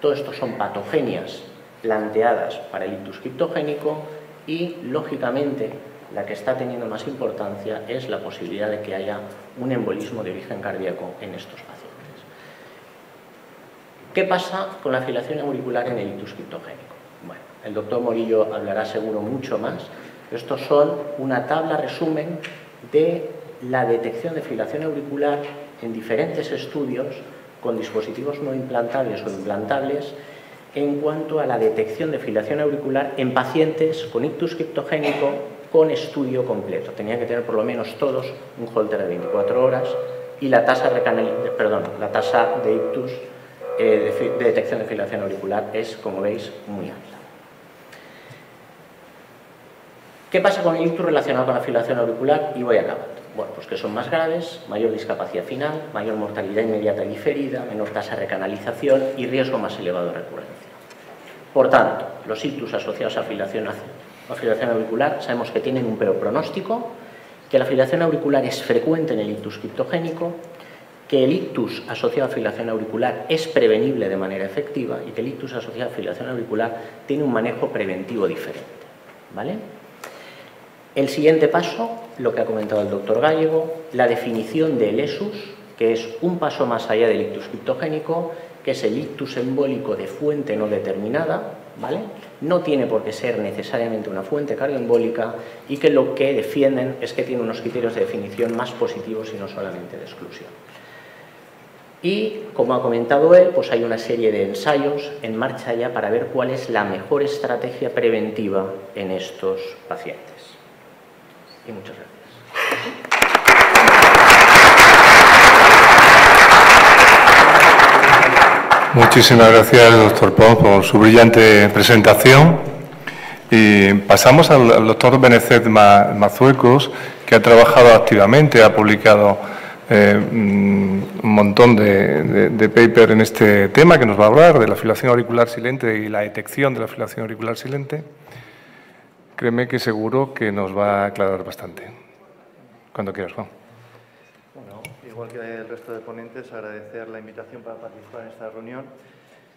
Todo esto son patogenias planteadas para el ictus criptogénico y, lógicamente, la que está teniendo más importancia es la posibilidad de que haya un embolismo de origen cardíaco en estos pacientes. ¿Qué pasa con la filación auricular en el ictus criptogénico? Bueno, el doctor Morillo hablará seguro mucho más. Estos son una tabla resumen de la detección de filación auricular en diferentes estudios con dispositivos no implantables o implantables en cuanto a la detección de filación auricular en pacientes con ictus criptogénico con estudio completo. Tenían que tener por lo menos todos un holter de 24 horas y la tasa, perdón, la tasa de ictus eh, de, de, detección de filación auricular es, como veis, muy alta. ¿Qué pasa con el ictus relacionado con la filación auricular? Y voy acabando. Bueno, pues que son más graves, mayor discapacidad final, mayor mortalidad inmediata y diferida, menor tasa de recanalización y riesgo más elevado de recurrencia. Por tanto, los ictus asociados a filación, a filación auricular sabemos que tienen un peor pronóstico, que la filación auricular es frecuente en el ictus criptogénico, que el ictus asociado a filación auricular es prevenible de manera efectiva y que el ictus asociado a filación auricular tiene un manejo preventivo diferente. ¿vale? El siguiente paso, lo que ha comentado el doctor Gallego, la definición del ESUS, que es un paso más allá del ictus criptogénico que es el ictus embólico de fuente no determinada, ¿vale? No tiene por qué ser necesariamente una fuente cardioembólica y que lo que defienden es que tiene unos criterios de definición más positivos y no solamente de exclusión. Y, como ha comentado él, pues hay una serie de ensayos en marcha ya para ver cuál es la mejor estrategia preventiva en estos pacientes. Y muchas gracias. Muchísimas gracias, doctor Pons, por su brillante presentación. Y pasamos al, doctor Benecet Mazuecos, que ha trabajado activamente, ha publicado eh, mm, un montón de, de, paper en este tema que nos va a hablar de la filación auricular silente y la detección de la filación auricular silente. Créeme que seguro que nos va a aclarar bastante. Cuando quieras, Juan igual que el resto de ponentes, agradecer la invitación para participar en esta reunión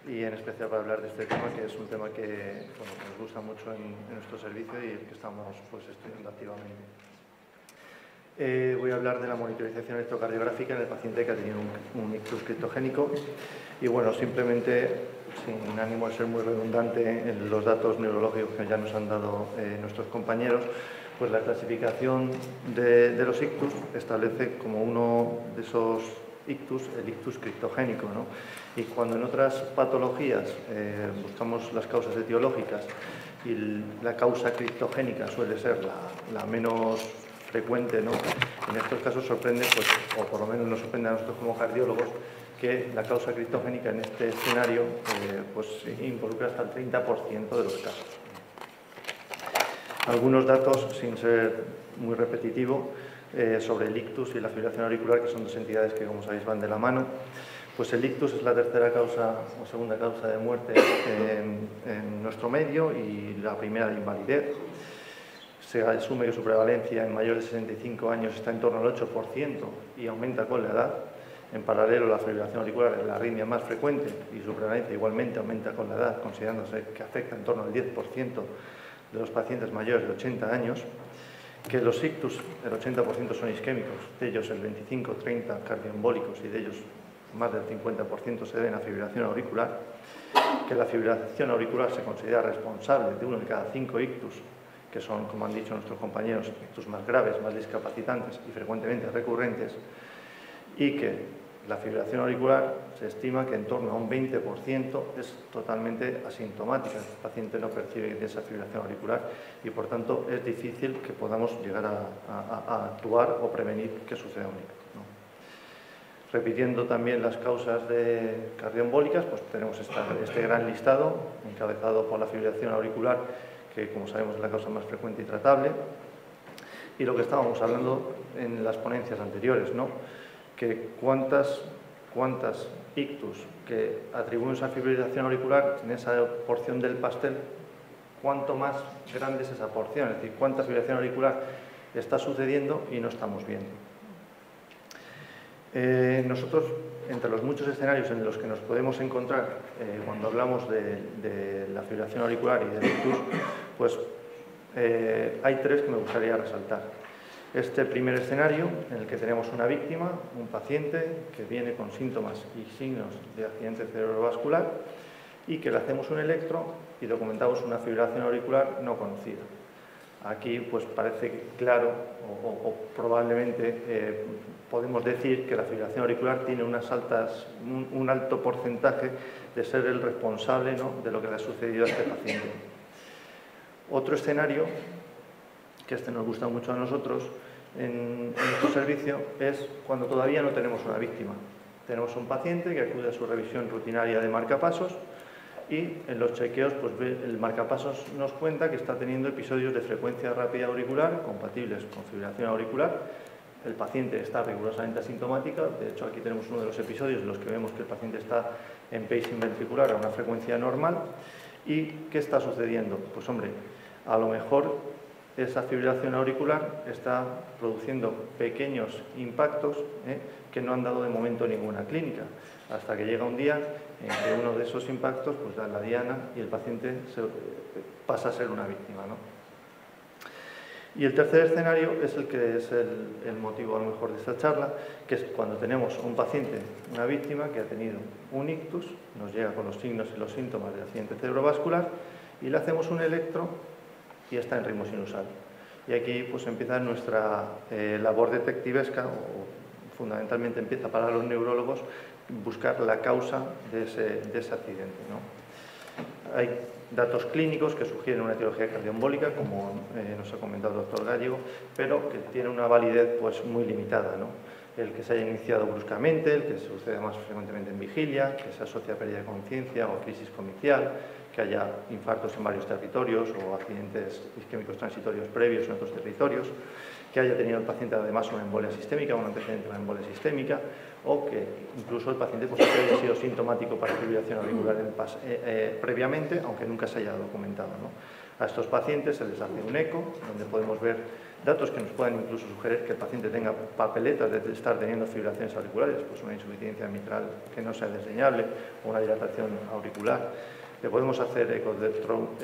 y en especial para hablar de este tema, que es un tema que, nos gusta mucho en, nuestro servicio y el que estamos pues, estudiando activamente. Eh, voy a hablar de la monitorización electrocardiográfica en el paciente que ha tenido un, ictus criptogénico y bueno, simplemente sin ánimo de ser muy redundante en los datos neurológicos que ya nos han dado eh, nuestros compañeros, pues la clasificación de, los ictus establece como uno de esos ictus el ictus criptogénico. ¿no? Y cuando en otras patologías eh, buscamos las causas etiológicas y la causa criptogénica suele ser la, menos frecuente, ¿no? en estos casos sorprende, pues, o por lo menos nos sorprende a nosotros como cardiólogos, que la causa criptogénica en este escenario eh, pues, involucra hasta el 30% de los casos. Algunos datos, sin ser muy repetitivo, eh, sobre el ictus y la fibrilación auricular, que son dos entidades que, como sabéis, van de la mano. Pues el ictus es la tercera causa o segunda causa de muerte en, nuestro medio y la primera de invalidez. Se asume que su prevalencia en mayores de 65 años está en torno al 8% y aumenta con la edad. En paralelo, la fibrilación auricular es la arritmia más frecuente y su prevalencia igualmente aumenta con la edad, considerándose que afecta en torno al 10% de los pacientes mayores de 80 años, que los ictus, el 80% son isquémicos, de ellos el 25-30 cardioembólicos y de ellos más del 50% se deben a fibrilación auricular, que la fibrilación auricular se considera responsable de uno de cada cinco ictus, que son, como han dicho nuestros compañeros, ictus más graves, más discapacitantes y frecuentemente recurrentes, y que la fibrilación auricular se estima que en torno a un 20% es totalmente asintomática. El paciente no percibe esa fibrilación auricular y por tanto es difícil que podamos llegar a, actuar o prevenir que suceda un ictus. Repitiendo también las causas de cardioembólicas, pues tenemos este gran listado encabezado por la fibrilación auricular, que como sabemos es la causa más frecuente y tratable, y lo que estábamos hablando en las ponencias anteriores, ¿no? que cuántas, cuántas ictus que atribuimos a fibrilación auricular en esa porción del pastel, cuánto más grande es esa porción, es decir, cuánta fibrilación auricular está sucediendo y no estamos viendo. Eh, nosotros, entre los muchos escenarios en los que nos podemos encontrar eh, cuando hablamos de, la fibrilación auricular y del ictus, pues eh, hay tres que me gustaría resaltar este primer escenario en el que tenemos una víctima, un paciente que viene con síntomas y signos de accidente cerebrovascular y que le hacemos un electro y documentamos una fibrilación auricular no conocida. Aquí pues parece claro o, probablemente eh, podemos decir que la fibrilación auricular tiene unas altas, un, alto porcentaje de ser el responsable de lo que le ha sucedido a este paciente. Otro escenario, que este nos gusta mucho a nosotros, en, nuestro servicio es cuando todavía no tenemos una víctima. Tenemos un paciente que acude a su revisión rutinaria de marcapasos y en los chequeos pues, el marcapasos nos cuenta que está teniendo episodios de frecuencia rápida auricular compatibles con fibrilación auricular. El paciente está rigurosamente asintomática, de hecho aquí tenemos uno de los episodios en los que vemos que el paciente está en pacing ventricular a una frecuencia normal. ¿Y qué está sucediendo? Pues hombre, a lo mejor esa fibrilación auricular está produciendo pequeños impactos ¿eh? que no han dado de momento ninguna clínica, hasta que llega un día en que uno de esos impactos pues, da la diana y el paciente pasa a ser una víctima. Y el tercer escenario es el que es el, motivo a lo mejor de esta charla, que es cuando tenemos un paciente, una víctima que ha tenido un ictus, nos llega con los signos y los síntomas del accidente cerebrovascular y le hacemos un electro y está en ritmo sinusal. Y aquí pues empieza nuestra eh, labor detectivesca, o fundamentalmente empieza para los neurólogos buscar la causa de ese, de ese accidente. ¿no? Hay datos clínicos que sugieren una etiología cardioembólica, como eh, nos ha comentado el doctor Gallego, pero que tiene una validez pues, muy limitada. El que se haya iniciado bruscamente, el que suceda más frecuentemente en vigilia, que se asocia a pérdida de conciencia o crisis comicial, que haya infartos en varios territorios o accidentes isquémicos transitorios previos en otros territorios, que haya tenido el paciente además una embolia sistémica, un antecedente de una embolia sistémica, o que incluso el paciente pues, haya sido sintomático para fibrilación auricular eh, eh, previamente, aunque nunca se haya documentado. A estos pacientes se les hace un eco, donde podemos ver datos que nos pueden incluso sugerir que el paciente tenga papeletas de estar teniendo fibrilaciones auriculares, pues una insuficiencia mitral que no sea desdeñable o una dilatación auricular. Le podemos hacer eco de,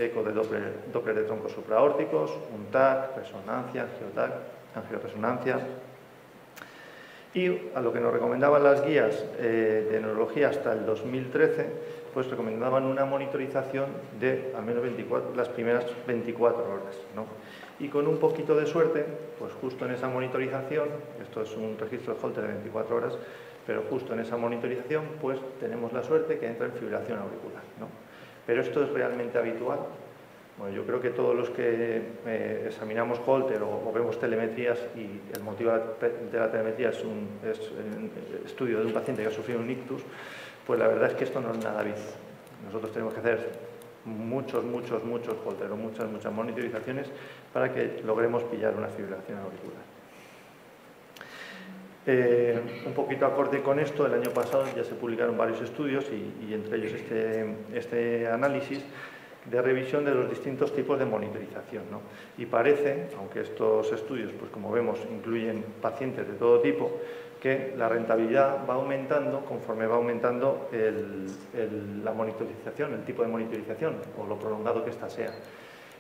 eco de Doppler, de troncos supraórticos, un TAC, resonancia, angiotac, angioresonancia, y a lo que nos recomendaban las guías eh, de neurología hasta el 2013, pues recomendaban una monitorización de al menos 24, las primeras 24 horas. Y con un poquito de suerte, pues justo en esa monitorización, esto es un registro de Holter de 24 horas, pero justo en esa monitorización, pues tenemos la suerte que entra en fibrilación auricular. Pero esto es realmente habitual, bueno, yo creo que todos los que eh, examinamos Holter o, vemos telemetrías y el motivo de la telemetría es un estudio de un paciente que ha sufrido un ictus, pues la verdad es que esto no es nada visto. Nosotros tenemos que hacer muchos, muchos, muchos Holter o muchas, muchas monitorizaciones para que logremos pillar una fibrilación auricular. Eh, un poquito acorde con esto, el año pasado ya se publicaron varios estudios y, entre ellos este, este análisis de revisión de los distintos tipos de monitorización. Y parece, aunque estos estudios, pues como vemos, incluyen pacientes de todo tipo, que la rentabilidad va aumentando conforme va aumentando la monitorización, el tipo de monitorización o lo prolongado que ésta sea.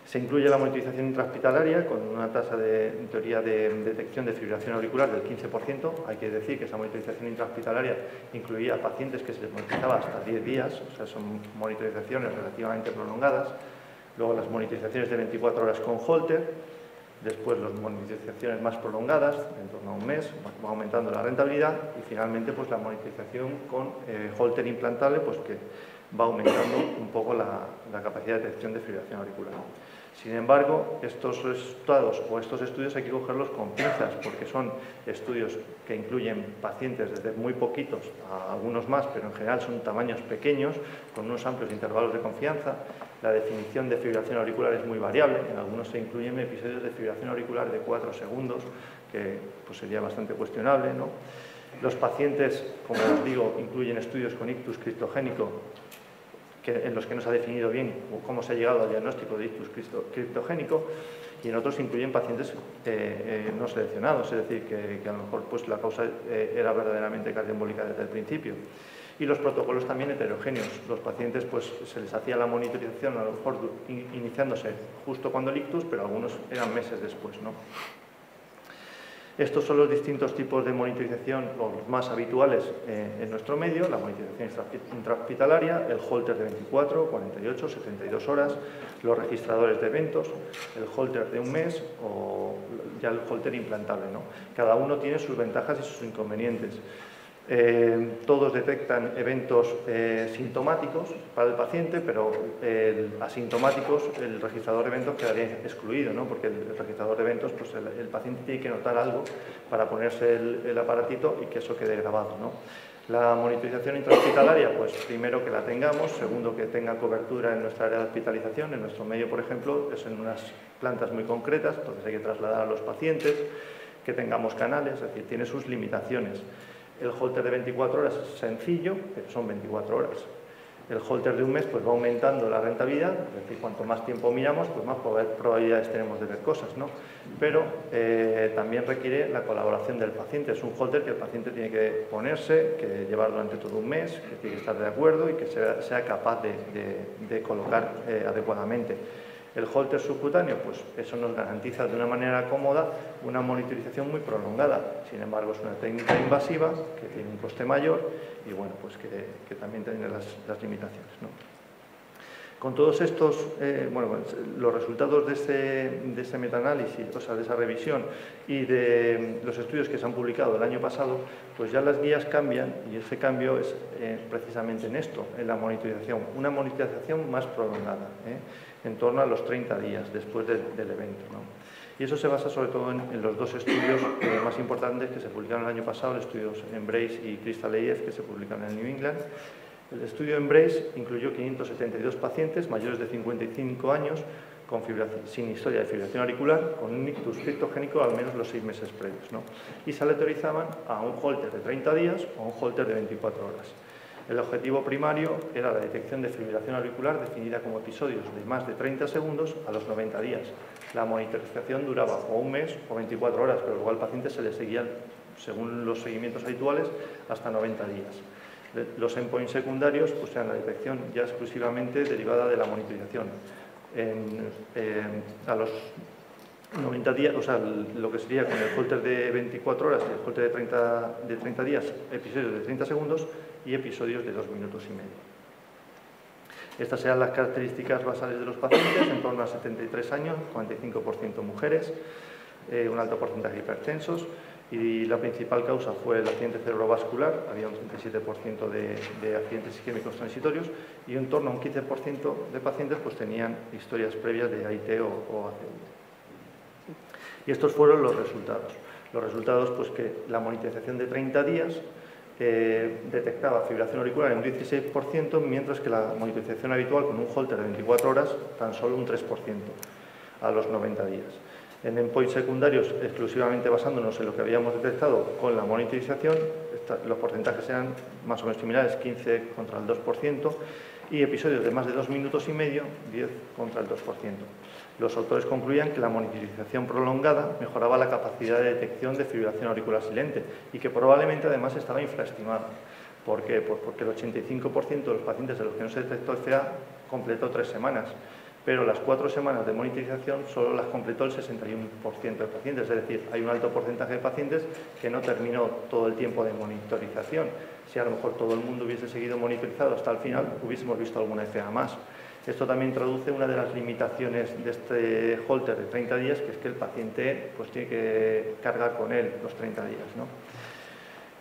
Se incluye la monitorización intrahospitalaria con una tasa de, teoría de detección de fibrilación auricular del 15%. Hay que decir que esa monitorización intrahospitalaria incluía pacientes que se les monitorizaba hasta 10 días, o sea, son monitorizaciones relativamente prolongadas. Luego las monitorizaciones de 24 horas con Holter, después las monitorizaciones más prolongadas, en torno a un mes, va aumentando la rentabilidad y finalmente pues la monitorización con eh, Holter implantable, pues que va aumentando un poco la, la capacidad de detección de fibrilación auricular. Sin embargo, estos resultados o estos estudios hay que cogerlos con pinzas porque son estudios que incluyen pacientes desde muy poquitos a algunos más, pero en general son tamaños pequeños, con unos amplios intervalos de confianza. La definición de fibrilación auricular es muy variable, en algunos se incluyen episodios de fibrilación auricular de 4 segundos, que pues, sería bastante cuestionable. Los pacientes, como os digo, incluyen estudios con ictus criptogénico en los que no se ha definido bien cómo se ha llegado al diagnóstico de ictus criptogénico y en otros incluyen pacientes eh, eh, no seleccionados, es decir, que, a lo mejor pues, la causa eh, era verdaderamente cardioembólica desde el principio. Y los protocolos también heterogéneos. Los pacientes pues, se les hacía la monitorización a lo mejor iniciándose justo cuando el ictus, pero algunos eran meses después. ¿no? Estos son los distintos tipos de monitorización, los más habituales eh, en nuestro medio, la monitorización intrahospitalaria, el holter de 24, 48, 72 horas, los registradores de eventos, el holter de un mes o ya el holter implantable. Cada uno tiene sus ventajas y sus inconvenientes. Eh, todos detectan eventos eh, sintomáticos para el paciente, pero asintomáticos el registrador de eventos quedaría excluido, ¿no? porque el, registrador de eventos, pues el, paciente tiene que notar algo para ponerse el, aparatito y que eso quede grabado. ¿no? La monitorización intrahospitalaria, pues primero que la tengamos, segundo que tenga cobertura en nuestra área de hospitalización, en nuestro medio, por ejemplo, es en unas plantas muy concretas, entonces hay que trasladar a los pacientes, que tengamos canales, es decir, tiene sus limitaciones. El holter de 24 horas es sencillo, pero son 24 horas. El holter de un mes pues va aumentando la rentabilidad, es decir, cuanto más tiempo miramos, pues más probabilidades tenemos de ver cosas, ¿no? Pero eh, también requiere la colaboración del paciente. Es un holter que el paciente tiene que ponerse, que llevar durante todo un mes, que tiene que estar de acuerdo y que sea, capaz de, colocar eh, adecuadamente. El holter subcutáneo, pues eso nos garantiza de una manera cómoda una monitorización muy prolongada. Sin embargo, es una técnica invasiva que tiene un coste mayor y bueno, pues que, también tiene las, limitaciones. Con todos estos, eh, bueno, los resultados de este, de este metaanálisis, o sea, de esa revisión y de los estudios que se han publicado el año pasado, pues ya las guías cambian y ese cambio es eh, precisamente en esto, en la monitorización, una monitorización más prolongada, ¿eh? En torno a los 30 días después del evento. Y eso se basa sobre todo en, los dos estudios más importantes que se publicaron el año pasado, el estudio Embrace y Crystal AF, que se publicaron en New England, el estudio Embrace incluyó 572 pacientes mayores de 55 años con sin historia de fibrilación auricular, con un ictus criptogénico al menos los seis meses previos. Y se aleatorizaban a un holter de 30 días o a un holter de 24 horas. El objetivo primario era la detección de fibrilación auricular definida como episodios de más de 30 segundos a los 90 días. La monitorización duraba o un mes o 24 horas, pero luego al paciente se le seguía, según los seguimientos habituales, hasta 90 días. Los endpoints secundarios pues, eran la detección ya exclusivamente derivada de la monitorización. a los 90 días, o sea, lo que sería con el holter de 24 horas y el holter de 30, de 30 días, episodios de 30 segundos y episodios de 2 minutos y medio. Estas eran las características basales de los pacientes, en torno a 73 años, 45% mujeres, eh, un alto porcentaje de hipertensos, y la principal causa fue el accidente cerebrovascular, había un 37% de, accidentes isquémicos transitorios y en torno a un 15% de pacientes pues, tenían historias previas de AIT o, o Y estos fueron los resultados. Los resultados, pues que la monitorización de 30 días detectaba fibrilación auricular en un 16%, mientras que la monitorización habitual con un holter de 24 horas tan solo un 3% a los 90 días en endpoints secundarios exclusivamente basándonos en lo que habíamos detectado con la monitorización, los porcentajes eran más o menos similares, 15 contra el 2%, y episodios de más de 2 minutos y medio, 10 contra el 2%. Los autores concluían que la monitorización prolongada mejoraba la capacidad de detección de fibrilación auricular silente y que probablemente además estaba infraestimada. ¿Por qué? Pues porque el 85% de los pacientes de los que no se detectó CA completó tres semanas pero las cuatro semanas de monitorización solo las completó el 61% de pacientes, es decir, hay un alto porcentaje de pacientes que no terminó todo el tiempo de monitorización. Si a lo mejor todo el mundo hubiese seguido monitorizado hasta el final, hubiésemos visto alguna FA más. Esto también traduce una de las limitaciones de este holter de 30 días, que es que el paciente pues, tiene que cargar con él los 30 días. ¿no?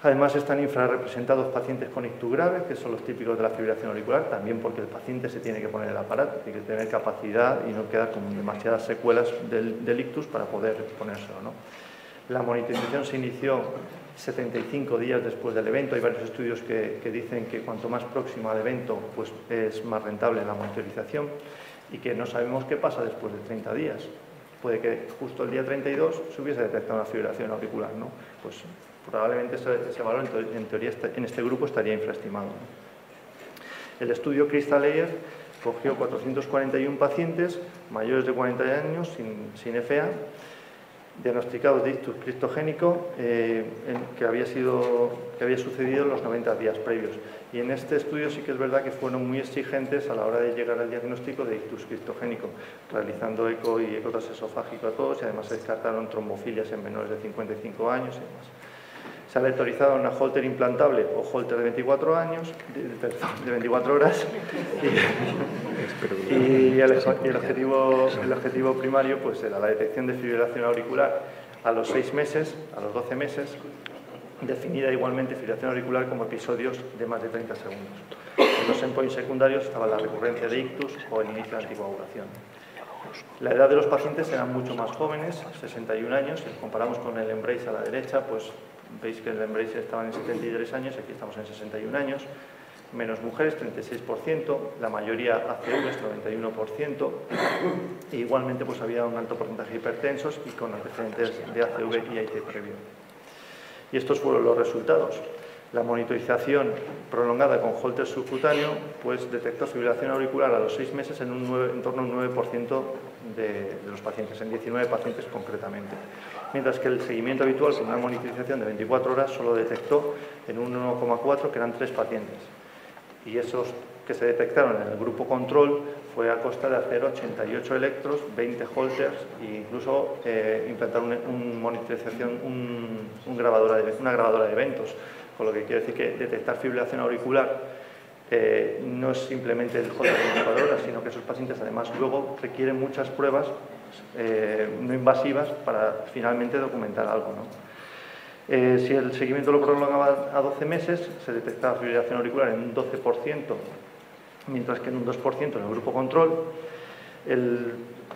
Además están infrarrepresentados pacientes con ictus grave, que son los típicos de la fibrilación auricular, también porque el paciente se tiene que poner el aparato, tiene que tener capacidad y no quedar con demasiadas secuelas del, ictus para poder ponérselo. La monitorización se inició 75 días después del evento. Hay varios estudios que, dicen que cuanto más próximo al evento, pues es más rentable la monitorización y que no sabemos qué pasa después de 30 días. Puede que justo el día 32 se hubiese detectado una fibrilación auricular, ¿no? Pues probablemente ese, valor en, teoría en este grupo estaría infraestimado. El estudio Crystal Layer cogió 441 pacientes mayores de 40 años sin, sin diagnosticados de ictus criptogénico eh, que, había sido, que había sucedido en los 90 días previos. Y en este estudio sí que es verdad que fueron muy exigentes a la hora de llegar al diagnóstico de ictus criptogénico, realizando eco y ecotas esofágico a todos y además se descartaron trombofilias en menores de 55 años y demás. Se ha lectorizado una holter implantable o holter de 24 años, de, 24 horas, y, el, objetivo, el objetivo primario pues, era la detección de fibrilación auricular a los 6 meses, a los 12 meses, definida igualmente fibrilación auricular como episodios de más de 30 segundos. En los endpoints secundarios estaba la recurrencia de ictus o el inicio de anticoagulación. La edad de los pacientes eran mucho más jóvenes, 61 años, si comparamos con el Embrace a la derecha, pues Veis que el Embrace estaba en 73 años, aquí estamos en 61 años. Menos mujeres, 36%, la mayoría ACVs, 91%. E igualmente pues, había un alto porcentaje de hipertensos y con antecedentes de ACV y AIT previo. Y estos fueron los resultados. La monitorización prolongada con holter subcutáneo pues, detectó fibrilación auricular a los seis meses en, un en torno a un 9% de, los pacientes, en 19 pacientes concretamente. Mientras que el seguimiento habitual con una monitorización de 24 horas solo detectó en un 1,4 que eran tres pacientes. Y esos que se detectaron en el grupo control fue a costa de hacer 88 electros, 20 holters e incluso eh, implantar un, monitorización, una grabadora de eventos, con lo que quiere decir que detectar fibrilación auricular eh, no es simplemente el holter de 24 horas, sino que esos pacientes además luego requieren muchas pruebas eh, no invasivas para finalmente documentar algo. si el seguimiento lo prolongaba a 12 meses, se detectaba fibrilación auricular en un 12% mientras que en un 2% en el grupo control.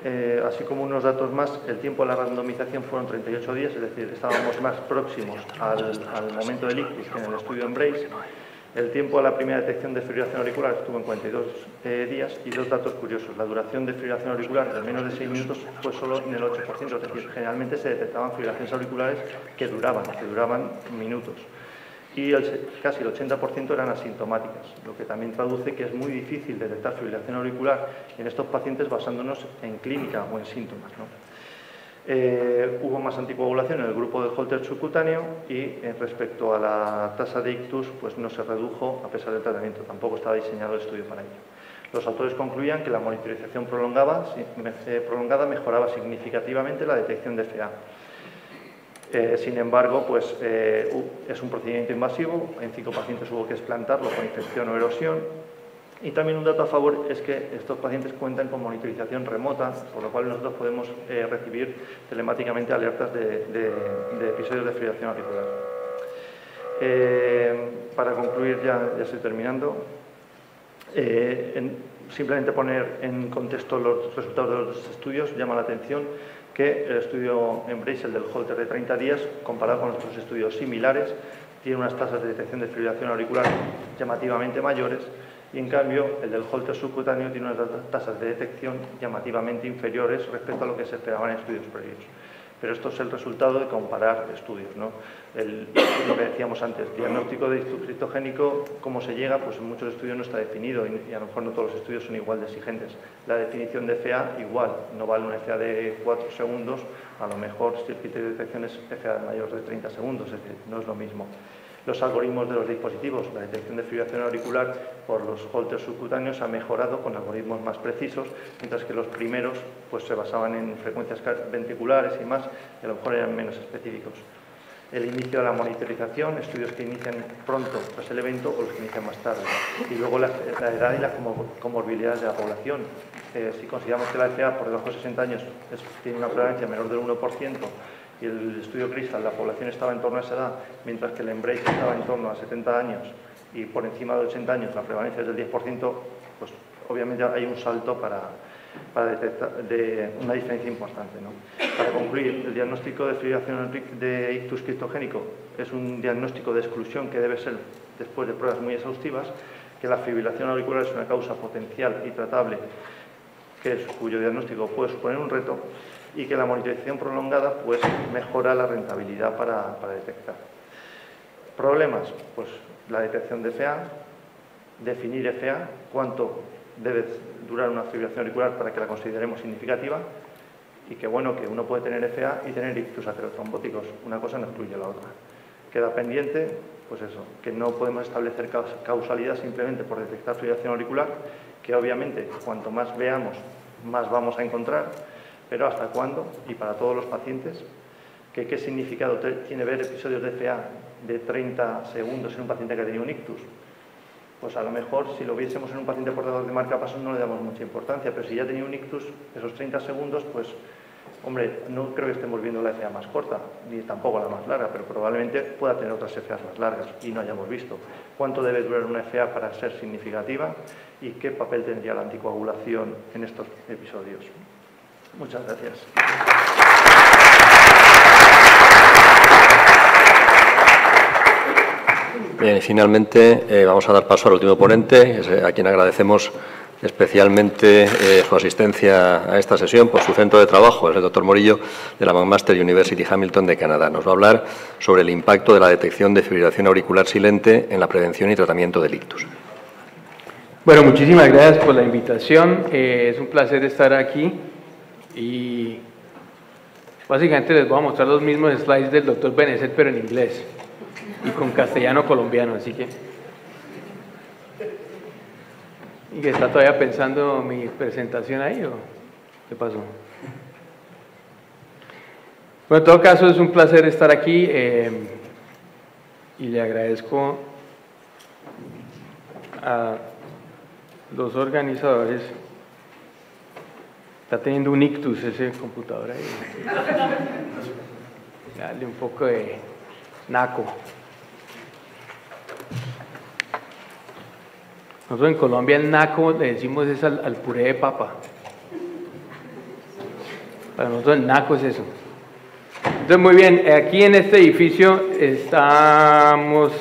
Eh, así como unos datos más, el tiempo de la randomización fueron 38 días, es decir, estábamos más próximos al, momento del ictus que en el estudio Embrace. El tiempo de la primera detección de fibrilación auricular estuvo en 42 eh, días y dos datos curiosos. La duración de fibrilación auricular de menos de 6 minutos fue solo en el 8%, es decir, generalmente se detectaban fibrilaciones auriculares que duraban, que duraban minutos y casi el 80% eran asintomáticas, lo que también traduce que es muy difícil detectar fibrilación auricular en estos pacientes basándonos en clínica o en síntomas. Eh, hubo más anticoagulación en el grupo de Holter subcutáneo y eh, respecto a la tasa de ictus pues no se redujo a pesar del tratamiento, tampoco estaba diseñado el estudio para ello. Los autores concluían que la monitorización prolongada, eh, prolongada mejoraba significativamente la detección de FA eh, sin embargo, pues, es un procedimiento invasivo, en cinco pacientes hubo que explantarlo con infección o erosión. Y también un dato a favor es que estos pacientes cuentan con monitorización remota, por lo cual nosotros podemos eh, recibir telemáticamente alertas de, episodios de fibrilación auricular. para concluir, ya, estoy terminando. simplemente poner en contexto los resultados de los estudios llama la atención que el estudio Embrace, el del Holter de 30 días, comparado con otros estudios similares, tiene unas tasas de detección de fibrilación auricular llamativamente mayores y en cambio el del Holter subcutáneo tiene unas tasas de detección llamativamente inferiores respecto a lo que se esperaba en estudios previos pero esto es el resultado de comparar estudios. ¿no? lo que decíamos antes, diagnóstico de criptogénico, cómo se llega, pues en muchos estudios no está definido y, a lo mejor no todos los estudios son igual de exigentes. La definición de FA igual, no vale una FA de 4 segundos, a lo mejor si el criterio de detección es FA mayor de 30 segundos, es decir, no es lo mismo los algoritmos de los dispositivos. La detección de fibrilación auricular por los holters subcutáneos ha mejorado con algoritmos más precisos, mientras que los primeros pues, se basaban en frecuencias ventriculares y más, y a lo mejor eran menos específicos. El inicio de la monitorización, estudios que inician pronto tras el evento o los que inician más tarde. Y luego la, edad y las comorbilidades de la población. Eh, si consideramos que la FA por debajo de 60 años tiene una prevalencia menor del 1%, y el estudio Crystal, la población estaba en torno a esa edad, mientras que el Embrace estaba en torno a 70 años y por encima de 80 años la prevalencia es del 10%, pues obviamente hay un salto para, detectar de una diferencia importante. Para concluir, el diagnóstico de fibrilación de ictus criptogénico es un diagnóstico de exclusión que debe ser después de pruebas muy exhaustivas, que la fibrilación auricular es una causa potencial y tratable, que cuyo diagnóstico puede suponer un reto, y que la monitorización prolongada pues, mejora la rentabilidad para, detectar. Problemas, pues la detección de FA, definir FA, cuánto debe durar una fibrilación auricular para que la consideremos significativa y que bueno que uno puede tener FA y tener ictus aterotrombóticos, una cosa no excluye la otra. Queda pendiente, pues eso, que no podemos establecer causalidad simplemente por detectar fibrilación auricular, que obviamente cuanto más veamos, más vamos a encontrar, pero ¿hasta cuándo? Y para todos los pacientes, ¿qué, significado tiene ver episodios de FA de 30 segundos en un paciente que ha tenido un ictus? Pues a lo mejor si lo viésemos en un paciente portador de marcapasos no le damos mucha importancia, pero si ya tenido un ictus, esos 30 segundos, pues Hombre, no creo que estemos viendo la FA más corta, ni tampoco la más larga, pero probablemente pueda tener otras FAs más largas y no hayamos visto. ¿Cuánto debe durar una FA para ser significativa y qué papel tendría la anticoagulación en estos episodios? Muchas gracias. Bien, y finalmente eh, vamos a dar paso al último ponente, eh, a quien agradecemos especialmente eh, su asistencia a esta sesión por su centro de trabajo, es el doctor Morillo de la McMaster University Hamilton de Canadá. Nos va a hablar sobre el impacto de la detección de fibrilación auricular silente en la prevención y tratamiento del ictus. Bueno, muchísimas gracias por la invitación. es un placer estar aquí y básicamente les voy a mostrar los mismos slides del doctor Beneset, pero en inglés y con castellano colombiano, así que... ¿Y que está todavía pensando mi presentación ahí o qué pasó? Bueno, en todo caso es un placer estar aquí eh, y le agradezco a los organizadores. Está teniendo un ictus ese computador ahí. Dale un poco de naco. Nosotros en Colombia el naco le decimos es al, al puré de papa. Para nosotros el naco es eso. Entonces, muy bien, aquí en este edificio estamos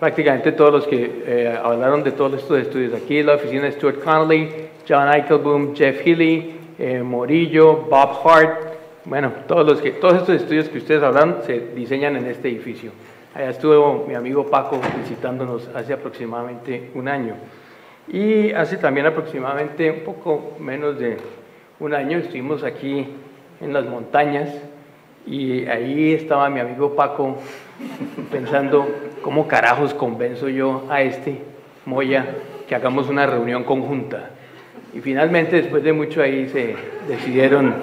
prácticamente todos los que eh, hablaron de todos estos estudios. Aquí la oficina de Stuart Connolly, John Eichelboom, Jeff Healy, eh, Morillo, Bob Hart. Bueno, todos, los que, todos estos estudios que ustedes hablan se diseñan en este edificio. Allá estuvo mi amigo Paco visitándonos hace aproximadamente un año. Y hace también aproximadamente un poco menos de un año estuvimos aquí en las montañas y ahí estaba mi amigo Paco pensando cómo carajos convenzo yo a este Moya que hagamos una reunión conjunta. Y finalmente, después de mucho ahí, se decidieron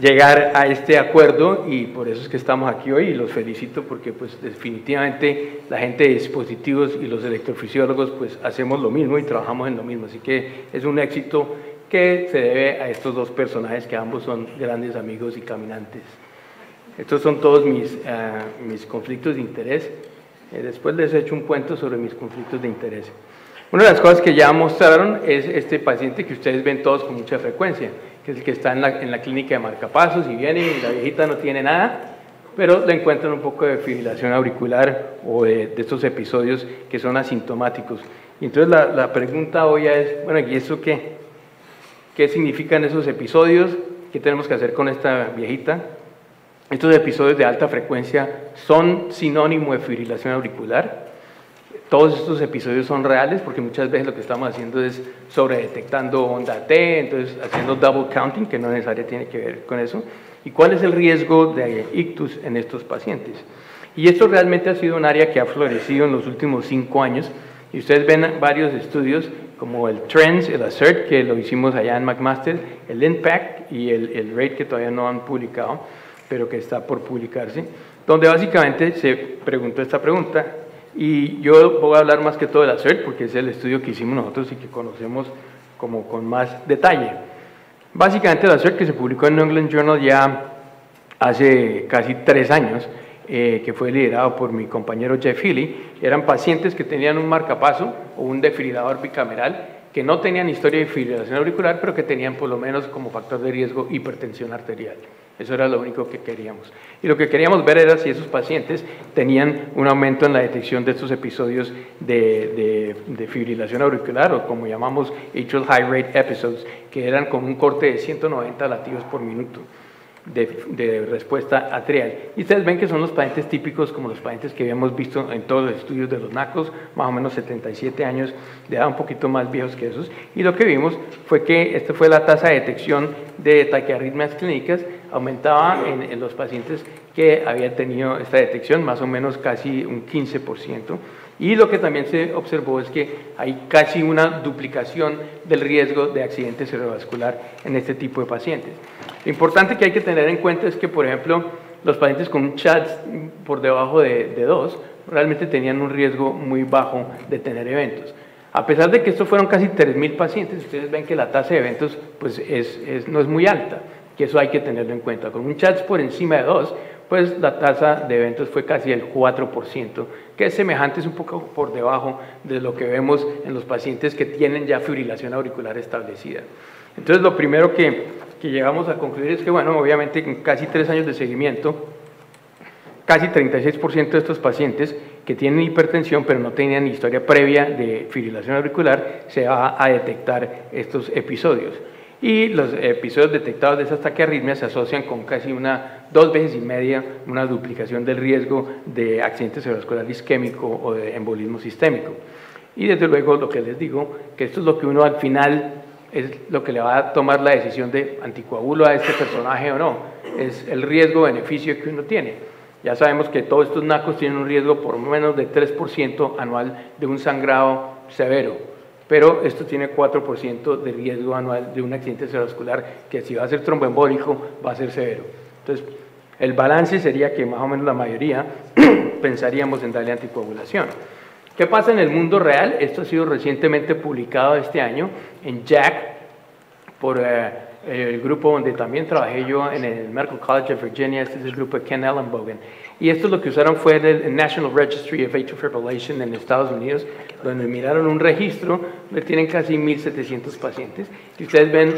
llegar a este acuerdo y por eso es que estamos aquí hoy y los felicito porque pues definitivamente la gente de dispositivos y los electrofisiólogos pues hacemos lo mismo y trabajamos en lo mismo. Así que es un éxito que se debe a estos dos personajes que ambos son grandes amigos y caminantes. Estos son todos mis, uh, mis conflictos de interés. Eh, después les he hecho un cuento sobre mis conflictos de interés. Una de las cosas que ya mostraron es este paciente que ustedes ven todos con mucha frecuencia, que es el que está en la, en la clínica de marcapasos y viene y la viejita no tiene nada, pero le encuentran un poco de fibrilación auricular o de, de estos episodios que son asintomáticos. Y entonces la, la pregunta hoy es, bueno, ¿y eso qué? ¿Qué significan esos episodios? ¿Qué tenemos que hacer con esta viejita? Estos episodios de alta frecuencia son sinónimo de fibrilación auricular. Todos estos episodios son reales porque muchas veces lo que estamos haciendo es sobredetectando onda T, entonces haciendo double counting, que no necesariamente tiene que ver con eso. ¿Y cuál es el riesgo de ictus en estos pacientes? Y esto realmente ha sido un área que ha florecido en los últimos cinco años. Y ustedes ven varios estudios como el TRENDS, el ASSERT, que lo hicimos allá en McMaster, el IMPACT y el, el RATE, que todavía no han publicado pero que está por publicarse, donde básicamente se preguntó esta pregunta y yo voy a hablar más que todo de la CERT porque es el estudio que hicimos nosotros y que conocemos como con más detalle. Básicamente la CERT que se publicó en New England Journal ya hace casi tres años, eh, que fue liderado por mi compañero Jeff Healy, eran pacientes que tenían un marcapaso o un defibrilador bicameral que no tenían historia de fibrilación auricular, pero que tenían por lo menos como factor de riesgo hipertensión arterial. Eso era lo único que queríamos. Y lo que queríamos ver era si esos pacientes tenían un aumento en la detección de estos episodios de, fibrilación auricular o como llamamos atrial high rate episodes, que eran con un corte de 190 latidos por minuto. De, de, respuesta atrial. Y ustedes ven que son los pacientes típicos como los pacientes que habíamos visto en todos los estudios de los NACOS, más o menos 77 años de edad, un poquito más viejos que esos. Y lo que vimos fue que esta fue la tasa de detección de taquiarritmias clínicas, aumentaba en, los pacientes que habían tenido esta detección, más o menos casi un 15%. Y lo que también se observó es que hay casi una duplicación del riesgo de accidente cerebrovascular en este tipo de pacientes. Lo importante que hay que tener en cuenta es que, por ejemplo, los pacientes con un CHADS por debajo de, de 2 realmente tenían un riesgo muy bajo de tener eventos. A pesar de que estos fueron casi 3.000 pacientes, ustedes ven que la tasa de eventos pues, es, es, no es muy alta, que eso hay que tenerlo en cuenta. Con un CHADS por encima de 2, pues la tasa de eventos fue casi el 4%, que es semejante, es un poco por debajo de lo que vemos en los pacientes que tienen ya fibrilación auricular establecida. Entonces, lo primero que, que llegamos a concluir es que, bueno, obviamente en casi tres años de seguimiento, casi 36% de estos pacientes que tienen hipertensión pero no tenían historia previa de fibrilación auricular, se va a detectar estos episodios. Y los episodios detectados de esas taquiarritmias se asocian con casi una, dos veces y media, una duplicación del riesgo de accidente cerebrovascular isquémico o de embolismo sistémico. Y desde luego lo que les digo, que esto es lo que uno al final es lo que le va a tomar la decisión de anticoagulo a este personaje o no, es el riesgo-beneficio que uno tiene. Ya sabemos que todos estos nacos tienen un riesgo por menos de 3% anual de un sangrado severo pero esto tiene 4% de riesgo anual de un accidente cerebrovascular que si va a ser tromboembólico va a ser severo. Entonces, el balance sería que más o menos la mayoría pensaríamos en darle anticoagulación. ¿Qué pasa en el mundo real? Esto ha sido recientemente publicado este año en JACC por eh, el grupo donde también trabajé yo en el Medical College of Virginia, este es el grupo de Ken Ellenbogen. Y esto lo que usaron fue el National Registry of Atrial Fibrillation en Estados Unidos, donde miraron un registro donde tienen casi 1.700 pacientes. Y ustedes ven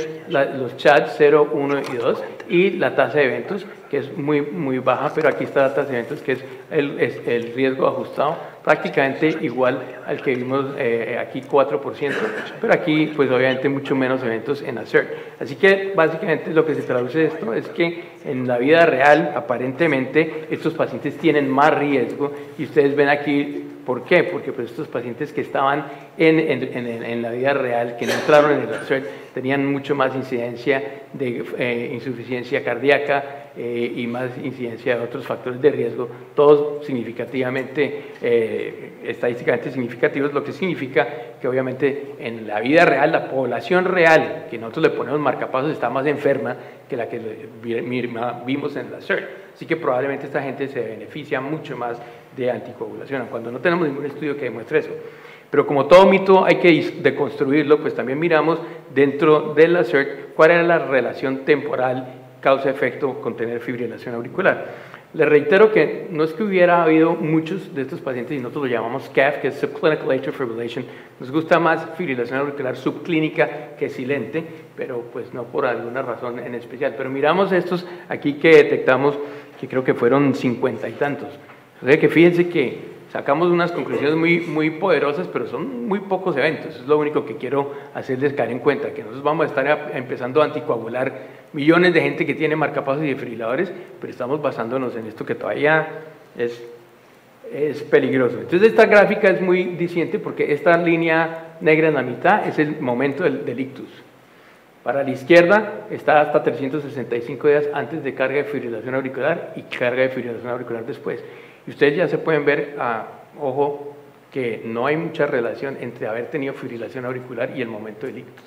los chats 0, 1 y 2 y la tasa de eventos, que es muy, muy baja, pero aquí está la tasa de eventos, que es el, es el riesgo ajustado, prácticamente igual al que vimos eh, aquí 4%, pero aquí pues obviamente mucho menos eventos en ACERT. Así que básicamente lo que se traduce esto es que en la vida real aparentemente estos pacientes tienen más riesgo y ustedes ven aquí ¿Por qué? Porque pues, estos pacientes que estaban en, en, en, la vida real, que no entraron en el ACERT, tenían mucho más incidencia de eh, insuficiencia cardíaca eh, y más incidencia de otros factores de riesgo, todos significativamente, eh, estadísticamente significativos, lo que significa que obviamente en la vida real, la población real, que nosotros le ponemos marcapasos, está más enferma que la que vimos en la CERT. Así que probablemente esta gente se beneficia mucho más de anticoagulación, cuando no tenemos ningún estudio que demuestre eso. Pero como todo mito hay que deconstruirlo, pues también miramos dentro de la CERT cuál era la relación temporal causa-efecto con tener fibrilación auricular. Le reitero que no es que hubiera habido muchos de estos pacientes, y nosotros lo llamamos CAF, que es Subclinical Atrial Fibrillation. Nos gusta más fibrilación auricular subclínica que silente, pero pues no por alguna razón en especial. Pero miramos estos aquí que detectamos, que creo que fueron cincuenta y tantos. O sea que fíjense que sacamos unas conclusiones muy, muy poderosas, pero son muy pocos eventos. Es lo único que quiero hacerles caer en cuenta, que nosotros vamos a estar empezando a anticoagular millones de gente que tiene marcapasos y defibriladores, pero estamos basándonos en esto que todavía es, es peligroso. Entonces esta gráfica es muy diciente porque esta línea negra en la mitad es el momento del, del ictus. Para la izquierda está hasta 365 días antes de carga de fibrilación auricular y carga de fibrilación auricular después. Y ustedes ya se pueden ver, a ojo, que no hay mucha relación entre haber tenido fibrilación auricular y el momento del ictus.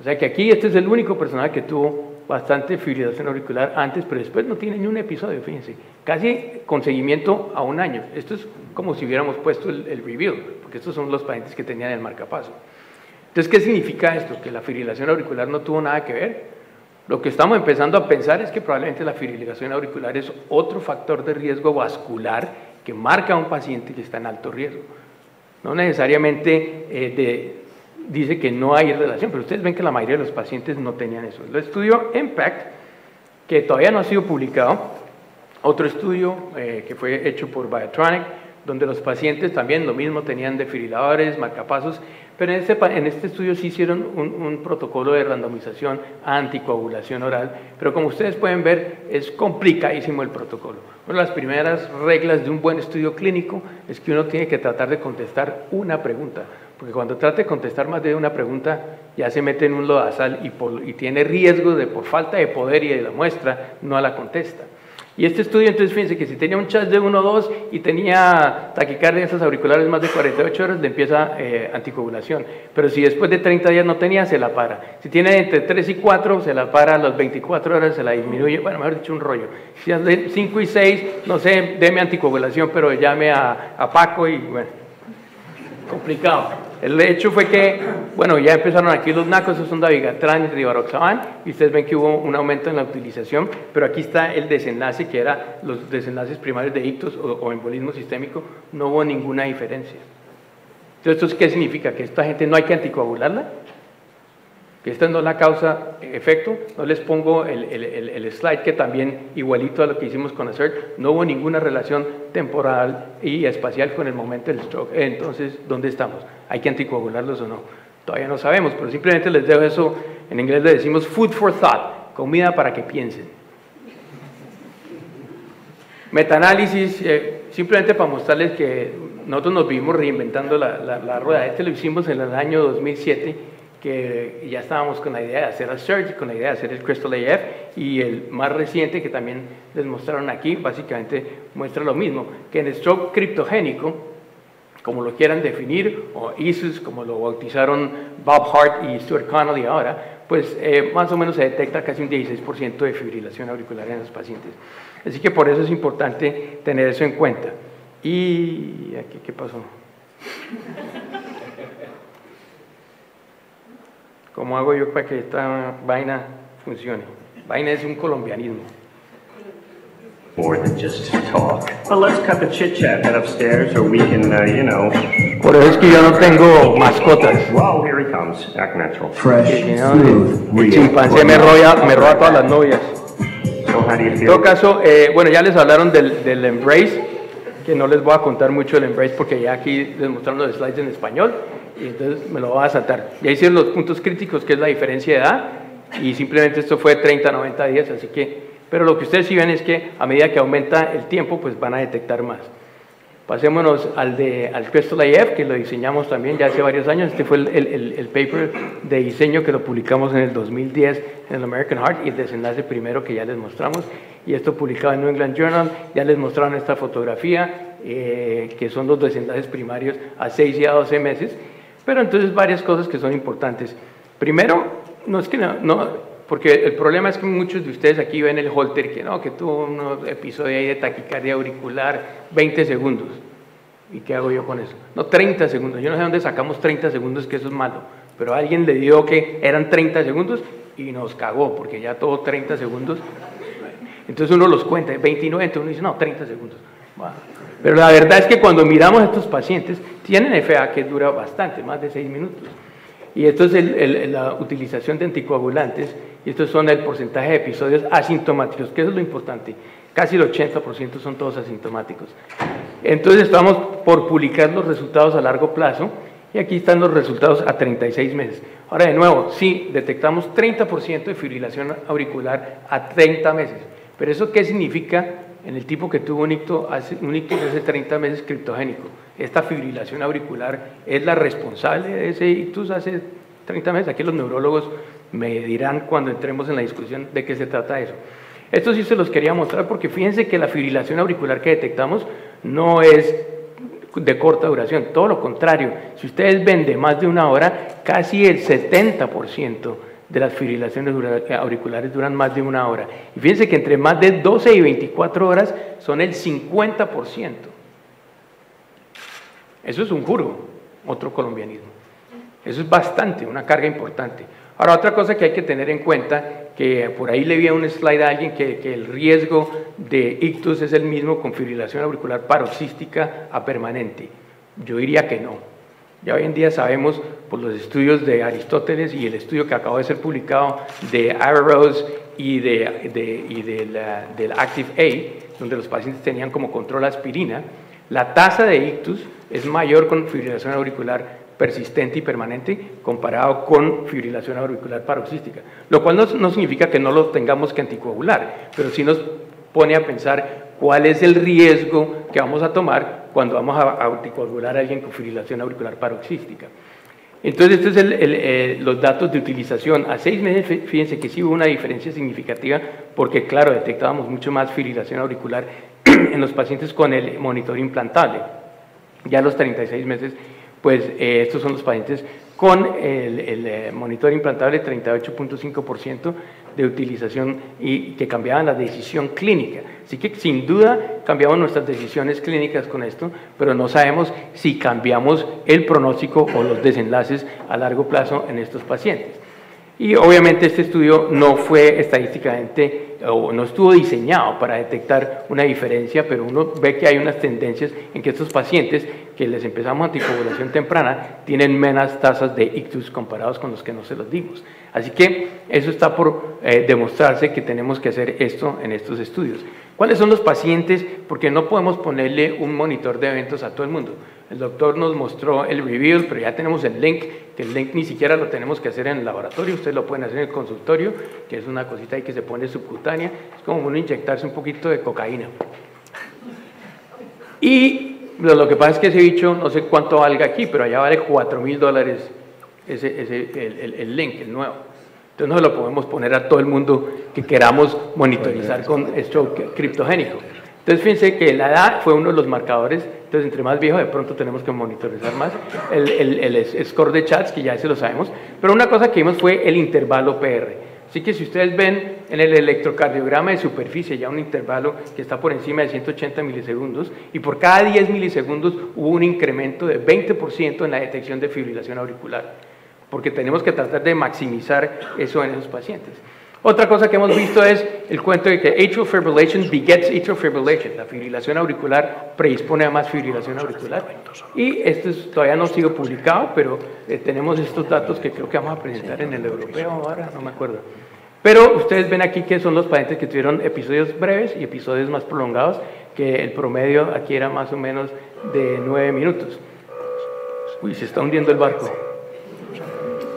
O sea que aquí este es el único personaje que tuvo bastante fibrilación auricular antes, pero después no tiene ni un episodio, fíjense. Casi con seguimiento a un año. Esto es como si hubiéramos puesto el, el review, porque estos son los pacientes que tenían el marcapaso. Entonces, ¿qué significa esto? Que la fibrilación auricular no tuvo nada que ver. Lo que estamos empezando a pensar es que probablemente la fibrilación auricular es otro factor de riesgo vascular que marca a un paciente que está en alto riesgo. No necesariamente eh, dice que no hay relación, pero ustedes ven que la mayoría de los pacientes no tenían eso. El estudio IMPACT, que todavía no ha sido publicado, otro estudio eh, que fue hecho por Biotronic, donde los pacientes también lo mismo tenían defibriladores, marcapasos, pero en este, en este estudio sí hicieron un, protocolo de randomización anticoagulación oral, pero como ustedes pueden ver, es complicadísimo el protocolo. Una de las primeras reglas de un buen estudio clínico es que uno tiene que tratar de contestar una pregunta, porque cuando trate de contestar más de una pregunta, ya se mete en un lodazal y, y tiene riesgo de, por falta de poder y de la muestra, no la contesta. Y este estudio, entonces, fíjense que si tenía un chat de 1 o 2 y tenía taquicardia en esas auriculares más de 48 horas, le empieza eh, anticoagulación. Pero si después de 30 días no tenía, se la para. Si tiene entre 3 y 4, se la para a las 24 horas, se la disminuye. Bueno, mejor dicho, un rollo. Si de 5 y 6, no sé, deme anticoagulación, pero llame a, a Paco y bueno, complicado. El hecho fue que, bueno, ya empezaron aquí los nacos, esos son dabigatran y rivaroxaban, y ustedes ven que hubo un aumento en la utilización, pero aquí está el desenlace, que era los desenlaces primarios de ictus o, embolismo sistémico, no hubo ninguna diferencia. Entonces, ¿esto qué significa? ¿Que esta gente no hay que anticoagularla? Que esta no es la causa efecto, no les pongo el, slide que también igualito a lo que hicimos con ACERT, no hubo ninguna relación temporal y espacial con el momento del stroke. Entonces, ¿dónde estamos? ¿Hay que anticoagularlos o no? Todavía no sabemos, pero simplemente les dejo eso, en inglés le decimos food for thought, comida para que piensen. Metaanálisis, eh, simplemente para mostrarles que nosotros nos vivimos reinventando la, la rueda. Este lo hicimos en el año 2007 que ya estábamos con la idea de hacer el Surge, con la idea de hacer el Crystal AF, y el más reciente que también les mostraron aquí, básicamente muestra lo mismo, que en el stroke criptogénico, como lo quieran definir, o ISIS, como lo bautizaron Bob Hart y Stuart Connolly ahora, pues eh, más o menos se detecta casi un 16% de fibrilación auricular en los pacientes. Así que por eso es importante tener eso en cuenta. ¿Y aquí qué pasó? ¿Cómo hago yo para que esta vaina funcione? Vaina es un colombianismo. more than just to talk. Well, let's cut the chit chat head upstairs, or we can, uh, you know. Por eso es que yo no tengo mascotas. Well, here he comes. Act natural. Fresh, smooth, El real. chimpancé me roba, me roba todas las novias. So, how do you En feel? todo caso, eh, bueno, ya les hablaron del, del Embrace, que no les voy a contar mucho del Embrace porque ya aquí les mostraron los slides en español y entonces me lo voy a saltar. Ya hicieron los puntos críticos, que es la diferencia de edad, y simplemente esto fue 30 90 días, así que, pero lo que ustedes sí ven es que a medida que aumenta el tiempo, pues van a detectar más. Pasémonos al, de, al Crystal AF, que lo diseñamos también ya hace varios años. Este fue el, el- el- paper de diseño que lo publicamos en el 2010 en el American Heart y el desenlace primero que ya les mostramos. Y esto publicado en New England Journal. Ya les mostraron esta fotografía, eh, que son los desenlaces primarios a 6 y a 12 meses. Pero entonces varias cosas que son importantes. Primero, no es que no, no- porque el problema es que muchos de ustedes aquí ven el holter, que no, que tuvo un episodio ahí de taquicardia auricular, 20 segundos. ¿Y qué hago yo con eso? No, 30 segundos. Yo no sé dónde sacamos 30 segundos, que eso es malo. Pero alguien le dio que eran 30 segundos y nos cagó, porque ya todo 30 segundos. Entonces uno los cuenta, 29, entonces uno dice, no, 30 segundos. Pero la verdad es que cuando miramos a estos pacientes, tienen FA que dura bastante, más de 6 minutos. Y esto es el- el- la utilización de anticoagulantes, y estos son el porcentaje de episodios asintomáticos, que es lo importante. Casi el 80% son todos asintomáticos. Entonces estamos por publicar los resultados a largo plazo, y aquí están los resultados a 36 meses. Ahora, de nuevo, sí, detectamos 30% de fibrilación auricular a 30 meses. Pero ¿eso qué significa en el tipo que tuvo un ictus hace, hace 30 meses criptogénico? Esta fibrilación auricular es la responsable de ese ictus hace 30 meses. Aquí los neurólogos me dirán cuando entremos en la discusión de qué se trata eso. Esto sí se los quería mostrar porque fíjense que la fibrilación auricular que detectamos no es de corta duración, todo lo contrario. Si ustedes ven de más de una hora, casi el 70% de las fibrilaciones auriculares duran más de una hora. Y fíjense que entre más de 12 y 24 horas son el 50%. Eso es un juro, otro colombianismo. Eso es bastante, una carga importante. Ahora, otra cosa que hay que tener en cuenta, que por ahí le vi a un slide a alguien que, que el riesgo de ictus es el mismo con fibrilación auricular paroxística a permanente. Yo diría que no. Ya hoy en día sabemos por los estudios de Aristóteles y el estudio que acaba de ser publicado de Arrows y, de, de- y de la- del Active A, donde los pacientes tenían como control aspirina, la tasa de ictus es mayor con fibrilación auricular persistente y permanente comparado con fibrilación auricular paroxística, lo cual no, no significa que no lo tengamos que anticoagular, pero sí nos pone a pensar cuál es el riesgo que vamos a tomar cuando vamos a anticoagular a alguien con fibrilación auricular paroxística. Entonces, estos son los datos de utilización. A seis meses, fí- fíjense que sí hubo una diferencia significativa, porque claro, detectábamos mucho más fibrilación auricular en los pacientes con el monitor implantable. Ya a los 36 meses, pues eh, estos son los pacientes con el, el, eh, monitor implantable, 38.5% de utilización y que cambiaban la decisión clínica. Así que sin duda cambiamos nuestras decisiones clínicas con esto, pero no sabemos si cambiamos el pronóstico o los desenlaces a largo plazo en estos pacientes. Y obviamente este estudio no fue estadísticamente o no estuvo diseñado para detectar una diferencia, pero uno ve que hay unas tendencias en que estos pacientes que les empezamos anticoagulación temprana tienen menos tasas de ictus comparados con los que no se los dimos. Así que eso está por eh, demostrarse que tenemos que hacer esto en estos estudios. ¿Cuáles son los pacientes? Porque no podemos ponerle un monitor de eventos a todo el mundo. El doctor nos mostró el reveal, pero ya tenemos el link, que el link ni siquiera lo tenemos que hacer en el laboratorio, ustedes lo pueden hacer en el consultorio, que es una cosita ahí que se pone subcutánea, es como uno inyectarse un poquito de cocaína. Y lo que pasa es que ese bicho, no sé cuánto valga aquí, pero allá vale 4 mil dólares ese, ese, el, el- el link, el nuevo. Entonces no se lo podemos poner a todo el mundo que queramos monitorizar con stroke criptogénico. Entonces fíjense que la edad fue uno de los marcadores, entonces entre más viejo de pronto tenemos que monitorizar más. El, el, el score de chats, que ya se lo sabemos, pero una cosa que vimos fue el intervalo PR. Así que si ustedes ven en el electrocardiograma de superficie ya un intervalo que está por encima de 180 milisegundos y por cada 10 milisegundos hubo un incremento de 20% en la detección de fibrilación auricular, porque tenemos que tratar de maximizar eso en esos pacientes. Otra cosa que hemos visto es el cuento de que atrial fibrillation begets atrial fibrillation. La fibrilación auricular predispone a más fibrilación auricular. Y esto todavía no ha sido publicado, pero eh, tenemos estos datos que creo que vamos a presentar en el europeo ahora, no me acuerdo. Pero ustedes ven aquí que son los pacientes que tuvieron episodios breves y episodios más prolongados, que el promedio aquí era más o menos de nueve minutos. Uy, se está hundiendo el barco.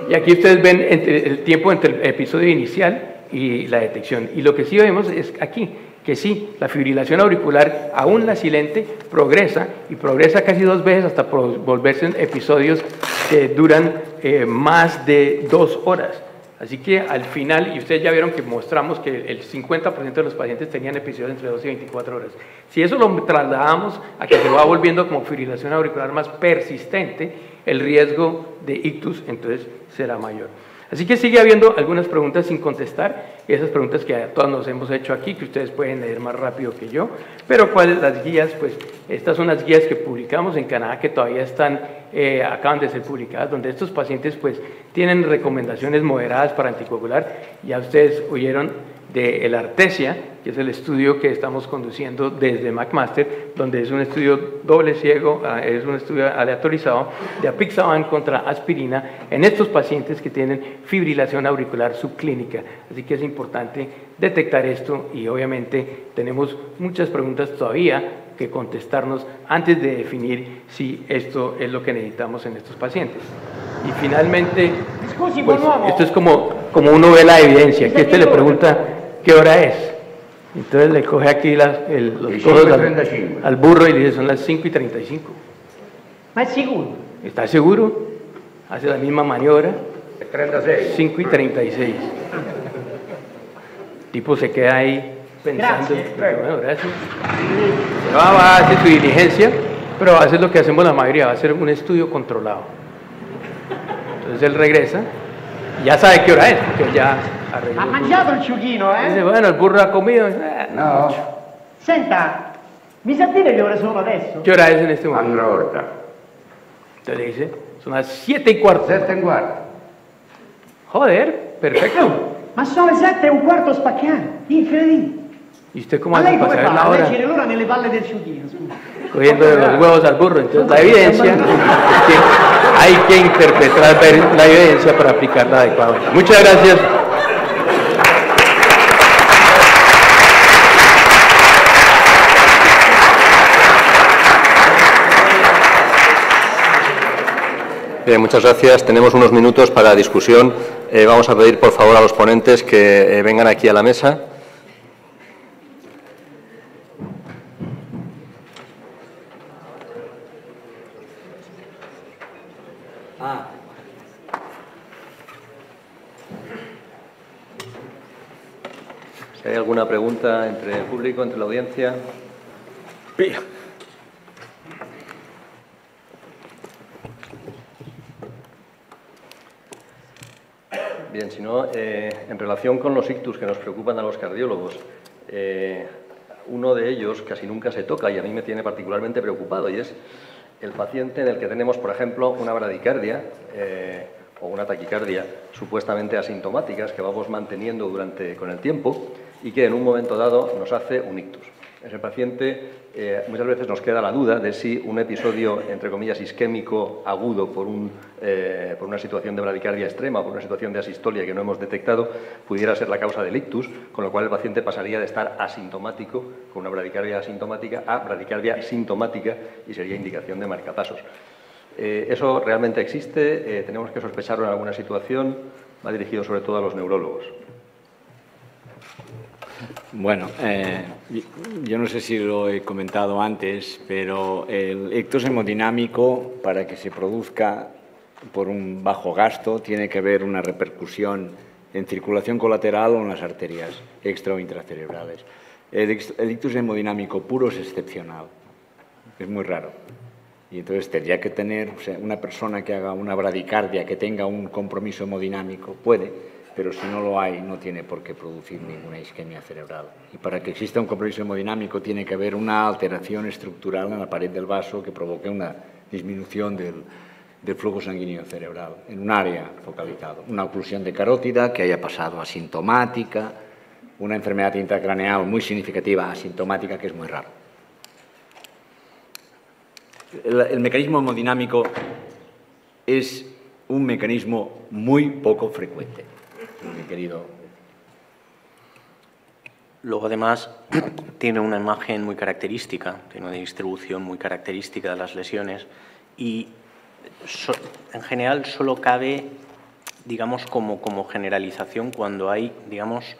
Y aquí ustedes ven el tiempo entre el episodio inicial y la detección. Y lo que sí vemos es aquí, que sí, la fibrilación auricular, aún la silente, progresa y progresa casi dos veces hasta volverse en episodios que duran eh, más de dos horas. Así que al final, y ustedes ya vieron que mostramos que el 50% de los pacientes tenían episodios entre 12 y 24 horas. Si eso lo trasladamos a que se va volviendo como fibrilación auricular más persistente, el riesgo de ictus entonces será mayor. Así que sigue habiendo algunas preguntas sin contestar, esas preguntas que todos nos hemos hecho aquí, que ustedes pueden leer más rápido que yo, pero cuáles las guías, pues estas son las guías que publicamos en Canadá que todavía están, eh, acaban de ser publicadas, donde estos pacientes pues tienen recomendaciones moderadas para anticoagular, ya ustedes oyeron de el Artesia, que es el estudio que estamos conduciendo desde McMaster, donde es un estudio doble ciego, ah, es un estudio aleatorizado de apixaban contra aspirina en estos pacientes que tienen fibrilación auricular subclínica. Así que es importante detectar esto y obviamente tenemos muchas preguntas todavía que contestarnos antes de definir si esto es lo que necesitamos en estos pacientes. Y finalmente, pues, esto es como, como uno ve la evidencia, que este le pregunta qué hora es. Entonces le coge aquí las, el, los codos al, burro y le dice, son las 5 y 35. ¿Más seguro? ¿Está seguro? Hace la misma maniobra. 36. 5 y 36. El tipo se queda ahí pensando. Gracias. Bueno, gracias. Se va, va a hacer su diligencia, pero va a hacer lo que hacemos la mayoría, va a hacer un estudio controlado. Entonces él regresa, ya sabe qué hora es, porque ya ha mangiato il ciuchino, eh? Dice, bueno, il burro ha comido. Eh, no. Senta, mi sa dire che ore sono adesso? ¿Qué hora es en este momento? Allora, Entonces dice, son las 7 y cuarto. sette e un quarto. Joder, perfecto. Ma sono le sette e un quarto spaccate, incredibile. ¿Y usted cómo hace lei para come saber la hora? leggere l'ora nelle palle del ciuchino? Cogiendo los huevos al burro. Entonces, la evidencia, hay que interpretar la evidencia para aplicarla adecuadamente. Muchas gracias. Muchas gracias. Tenemos unos minutos para discusión. Eh, vamos a pedir, por favor, a los ponentes que eh, vengan aquí a la mesa. Hay alguna pregunta entre el público, entre la audiencia. Bien, si no, eh, en relación con los ictus que nos preocupan a los cardiólogos, eh, uno de ellos casi nunca se toca y a mí me tiene particularmente preocupado y es el paciente en el que tenemos, por ejemplo, una bradicardia eh, o una taquicardia supuestamente asintomáticas que vamos manteniendo durante con el tiempo y que en un momento dado nos hace un ictus. Ese paciente eh, muchas veces nos queda la duda de si un episodio, entre comillas, isquémico agudo por, un, eh, por una situación de bradicardia extrema, por una situación de asistolia que no hemos detectado, pudiera ser la causa del ictus, con lo cual el paciente pasaría de estar asintomático, con una bradicardia asintomática, a bradicardia sintomática y sería indicación de marcapasos. Eh, eso realmente existe, tenemos que sospecharlo en alguna situación, va dirigido sobre todo a los neurólogos. Bueno, eh, yo no sé si lo he comentado antes, pero el ictus hemodinámico, para que se produzca por un bajo gasto, tiene que haber una repercusión en circulación colateral o en las arterias extra o intracerebrales. El, ictus hemodinámico puro es excepcional, es muy raro. Y entonces tendría que tener una persona que haga una bradicardia, que tenga un compromiso hemodinámico, puede, pero si no lo hay, no tiene por qué producir ninguna isquemia cerebral. Y para que exista un compromiso hemodinámico tiene que haber una alteración estructural en la pared del vaso que provoque una disminución del, flujo sanguíneo cerebral en un área focalizado. Una oclusión de carótida que haya pasado asintomática, una enfermedad intracraneal muy significativa, asintomática, que es muy raro. El, mecanismo hemodinámico es un mecanismo muy poco frecuente, mi querido. Luego, además, tiene una imagen muy característica, tiene una distribución muy característica de las lesiones y en general solo cabe, digamos, como, como generalización cuando hay, digamos,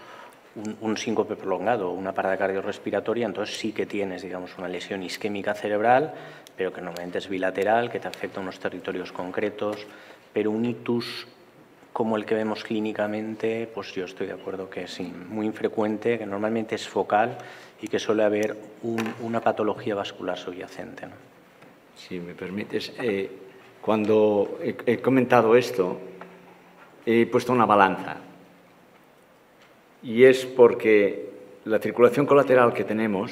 un, síncope prolongado una parada cardiorrespiratoria, entonces sí que tienes, digamos, una lesión isquémica cerebral, pero que normalmente es bilateral, que te afecta a unos territorios concretos, pero un ictus como el que vemos clínicamente, pues yo estoy de acuerdo que es muy infrecuente, que normalmente es focal y que suele haber una patología vascular subyacente. Si me permites, eh, cuando he, comentado esto, he puesto una balanza. Y es porque la circulación colateral que tenemos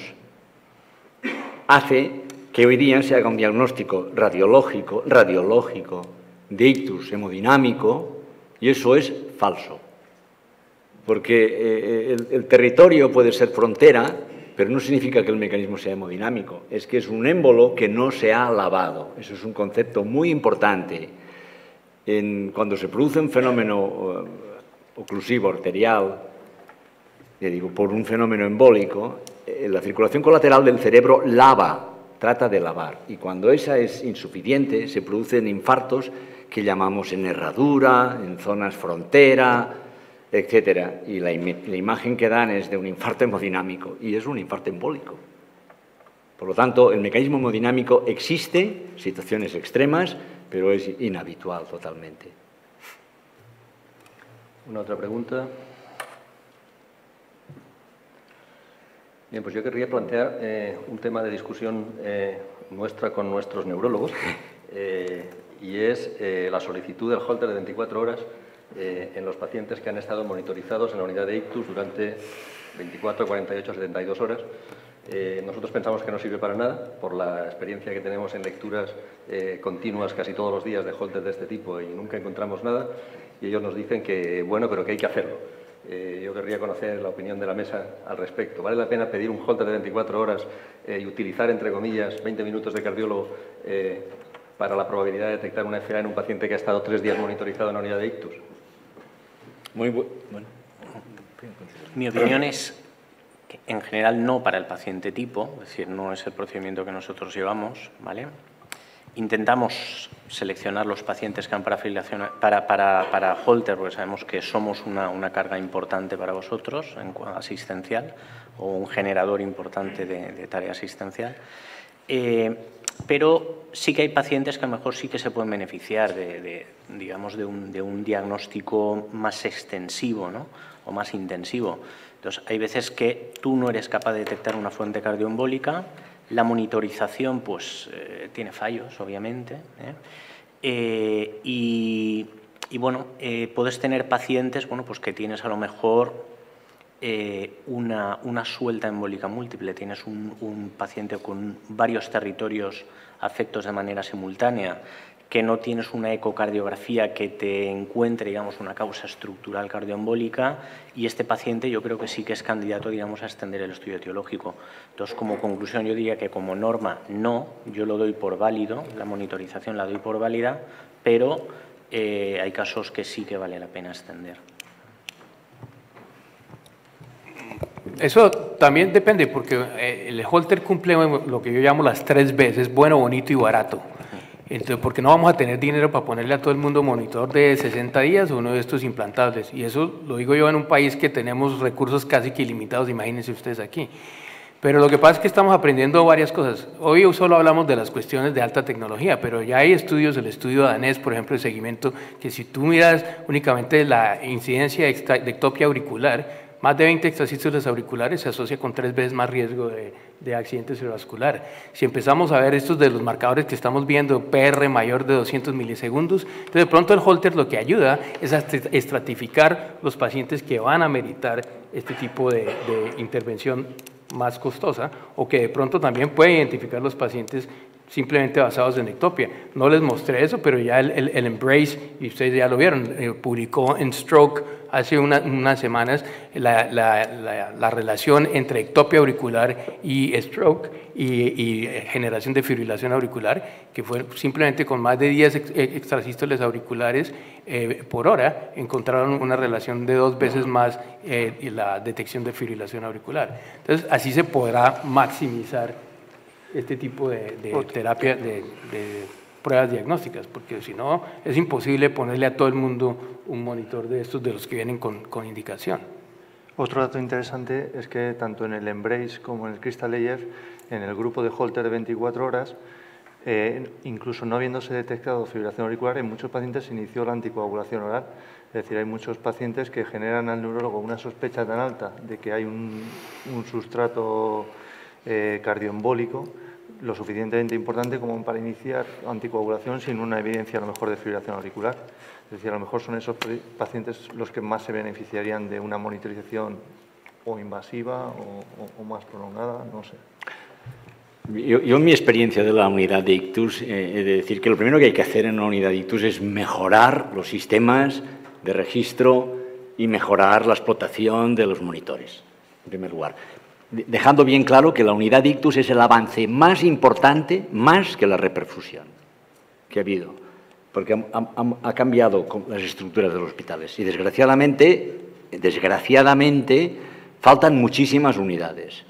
hace que hoy día se haga un diagnóstico radiológico, radiológico de ictus hemodinámico, y eso es falso. Porque eh, el territorio puede ser frontera, pero no significa que el mecanismo sea hemodinámico, es que es un émbolo que no se ha lavado. Eso es un concepto muy importante. cuando se produce un fenómeno eh, oclusivo arterial, digo, por un fenómeno embólico, eh, la circulación colateral del cerebro lava, trata de lavar. Y cuando esa es insuficiente, se producen infartos que llamamos en herradura, en zonas frontera, etcétera. Y la, imagen que dan es de un infarto hemodinámico y es un infarto embólico. Por lo tanto, el mecanismo hemodinámico existe, situaciones extremas, pero es inhabitual totalmente. Una otra pregunta. Bien, pues yo querría plantear eh, un tema de discusión eh, nuestra con nuestros neurólogos eh, y es la solicitud del holter de 24 horas eh, en los pacientes que han estado monitorizados en la unidad de ictus durante 24, 48, 72 horas. Eh, nosotros pensamos que no sirve para nada por la experiencia que tenemos en lecturas eh, continuas casi todos los días de Holter de este tipo y nunca encontramos nada y ellos nos dicen que bueno, pero que hay que hacerlo. yo querría conocer la opinión de la mesa al respecto. ¿Vale la pena pedir un Holter de 24 horas y utilizar, entre comillas, 20 minutos de cardiólogo para la probabilidad de detectar una FA en un paciente que ha estado tres días monitorizado en unidad de ictus? Muy bueno. Mi opinión es que en general no para el paciente tipo, es decir, no es el procedimiento que nosotros llevamos, ¿vale? Intentamos seleccionar los pacientes que han para para, para, para Holter, porque sabemos que somos una, una carga importante para vosotros en asistencial o un generador importante de, de tarea asistencial. Eh, pero sí que hay pacientes que a lo mejor sí que se pueden beneficiar de, digamos, de un, diagnóstico más extensivo ¿no? o más intensivo. Entonces, hay veces que tú no eres capaz de detectar una fuente cardioembólica, la monitorización pues, eh, tiene fallos, obviamente, ¿eh? Eh, y, bueno, puedes tener pacientes bueno, pues que tienes a lo mejor eh, una, suelta embólica múltiple, tienes un, paciente con varios territorios afectos de manera simultánea, que no tienes una ecocardiografía que te encuentre, digamos, una causa estructural cardioembólica y este paciente yo creo que sí que es candidato, digamos, a extender el estudio etiológico. Entonces, como conclusión, yo diría que como norma no, yo lo doy por válido, la monitorización la doy por válida, pero eh, hay casos que sí que vale la pena extender. Eso también depende, porque eh, el holter cumple lo que yo llamo las tres veces, bueno, bonito y barato. Entonces, porque no vamos a tener dinero para ponerle a todo el mundo monitor de 60 días o uno de estos implantables. Y eso lo digo yo en un país que tenemos recursos casi que ilimitados, imagínense ustedes aquí. Pero lo que pasa es que estamos aprendiendo varias cosas. Hoy solo hablamos de las cuestiones de alta tecnología, pero ya hay estudios, el estudio danés, por ejemplo, de seguimiento, que si tú miras únicamente la incidencia de ectopia auricular, más de 20 extrasístoles auriculares se asocia con tres veces más riesgo de, de accidente cerebrovascular. Si empezamos a ver estos de los marcadores que estamos viendo, PR mayor de 200 milisegundos, entonces de pronto el Holter lo que ayuda es a estratificar los pacientes que van a meritar este tipo de, de intervención más costosa o que de pronto también puede identificar los pacientes simplemente basados en ectopia. No les mostré eso, pero ya el, el, Embrace, y ustedes ya lo vieron, eh, publicó en Stroke hace unas semanas la, la, la, relación entre ectopia auricular y stroke y, generación de fibrilación auricular, que fue simplemente con más de 10 extrasístoles auriculares eh, por hora, encontraron una relación de dos veces más eh, la detección de fibrilación auricular. Entonces, así se podrá maximizar este tipo de, terapia, de, pruebas diagnósticas, porque si no es imposible ponerle a todo el mundo un monitor de estos de los que vienen con, indicación. Otro dato interesante es que tanto en el Embrace como en el Crystal Layer, en el grupo de Holter de 24 horas, eh, incluso no habiéndose detectado fibrilación auricular, en muchos pacientes se inició la anticoagulación oral. Es decir, hay muchos pacientes que generan al neurólogo una sospecha tan alta de que hay un, sustrato eh, cardioembólico lo suficientemente importante como para iniciar anticoagulación sin una evidencia a lo mejor de fibrilación auricular. Es decir, a lo mejor son esos pacientes los que más se beneficiarían de una monitorización o invasiva o, más prolongada, no sé. Yo, en mi experiencia de la unidad de ictus eh, he de decir que lo primero que hay que hacer en una unidad de ictus es mejorar los sistemas de registro y mejorar la explotación de los monitores, en primer lugar dejando bien claro que la unidad ictus es el avance más importante, más que la reperfusión que ha habido, porque ha, cambiado las estructuras de los hospitales y desgraciadamente, desgraciadamente, faltan muchísimas unidades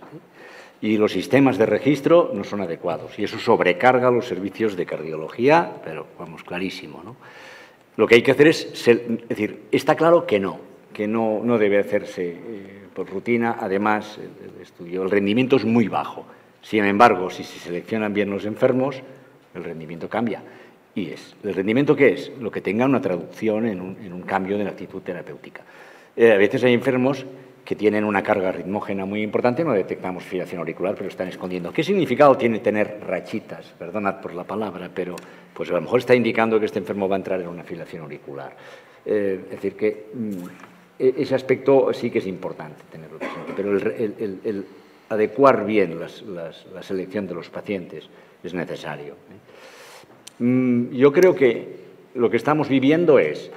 y los sistemas de registro no son adecuados y eso sobrecarga los servicios de cardiología, pero vamos, clarísimo. ¿no? Lo que hay que hacer es, es decir, está claro que no, que no, no debe hacerse. Eh, por rutina, además, el, rendimiento es muy bajo. Sin embargo, si se seleccionan bien los enfermos, el rendimiento cambia. Y es, ¿el rendimiento qué es? Lo que tenga una traducción en un, cambio de la actitud terapéutica. Eh, a veces hay enfermos que tienen una carga ritmógena muy importante, no detectamos fibrilación auricular, pero están escondiendo. ¿Qué significado tiene tener rachitas? Perdonad por la palabra, pero pues a lo mejor está indicando que este enfermo va a entrar en una fibrilación auricular. Eh, es decir, que mm, ese aspecto sí que es importante tenerlo presente, pero el, adecuar bien la selección de los pacientes es necesario. ¿eh? Mm, yo creo que lo que estamos viviendo es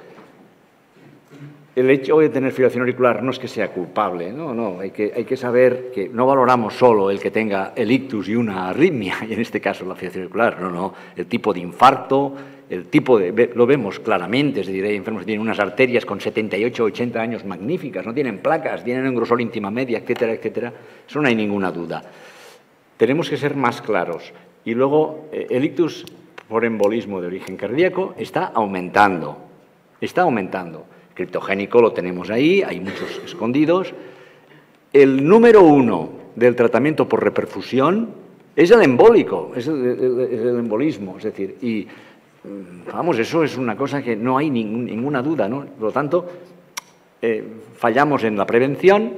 el hecho de tener fibrilación auricular no es que sea culpable, no, no, hay que, hay que saber que no valoramos solo el que tenga el ictus y una arritmia, y en este caso la fibrilación auricular, no, no, el tipo de infarto, el tipo de, lo vemos claramente, es decir, hay enfermos que tienen unas arterias con 78 o 80 años magníficas, no tienen placas, tienen un grosor íntima media, etcétera, etcétera. Eso no hay ninguna duda. Tenemos que ser más claros. Y luego, eh, el ictus por embolismo de origen cardíaco está aumentando, está aumentando. criptogénico lo tenemos ahí, hay muchos escondidos. El número uno del tratamiento por reperfusión es el embólico, es el, el embolismo, es decir, y vamos, eso es una cosa que no hay ninguna duda, ¿no? Por lo tanto, eh, fallamos en la prevención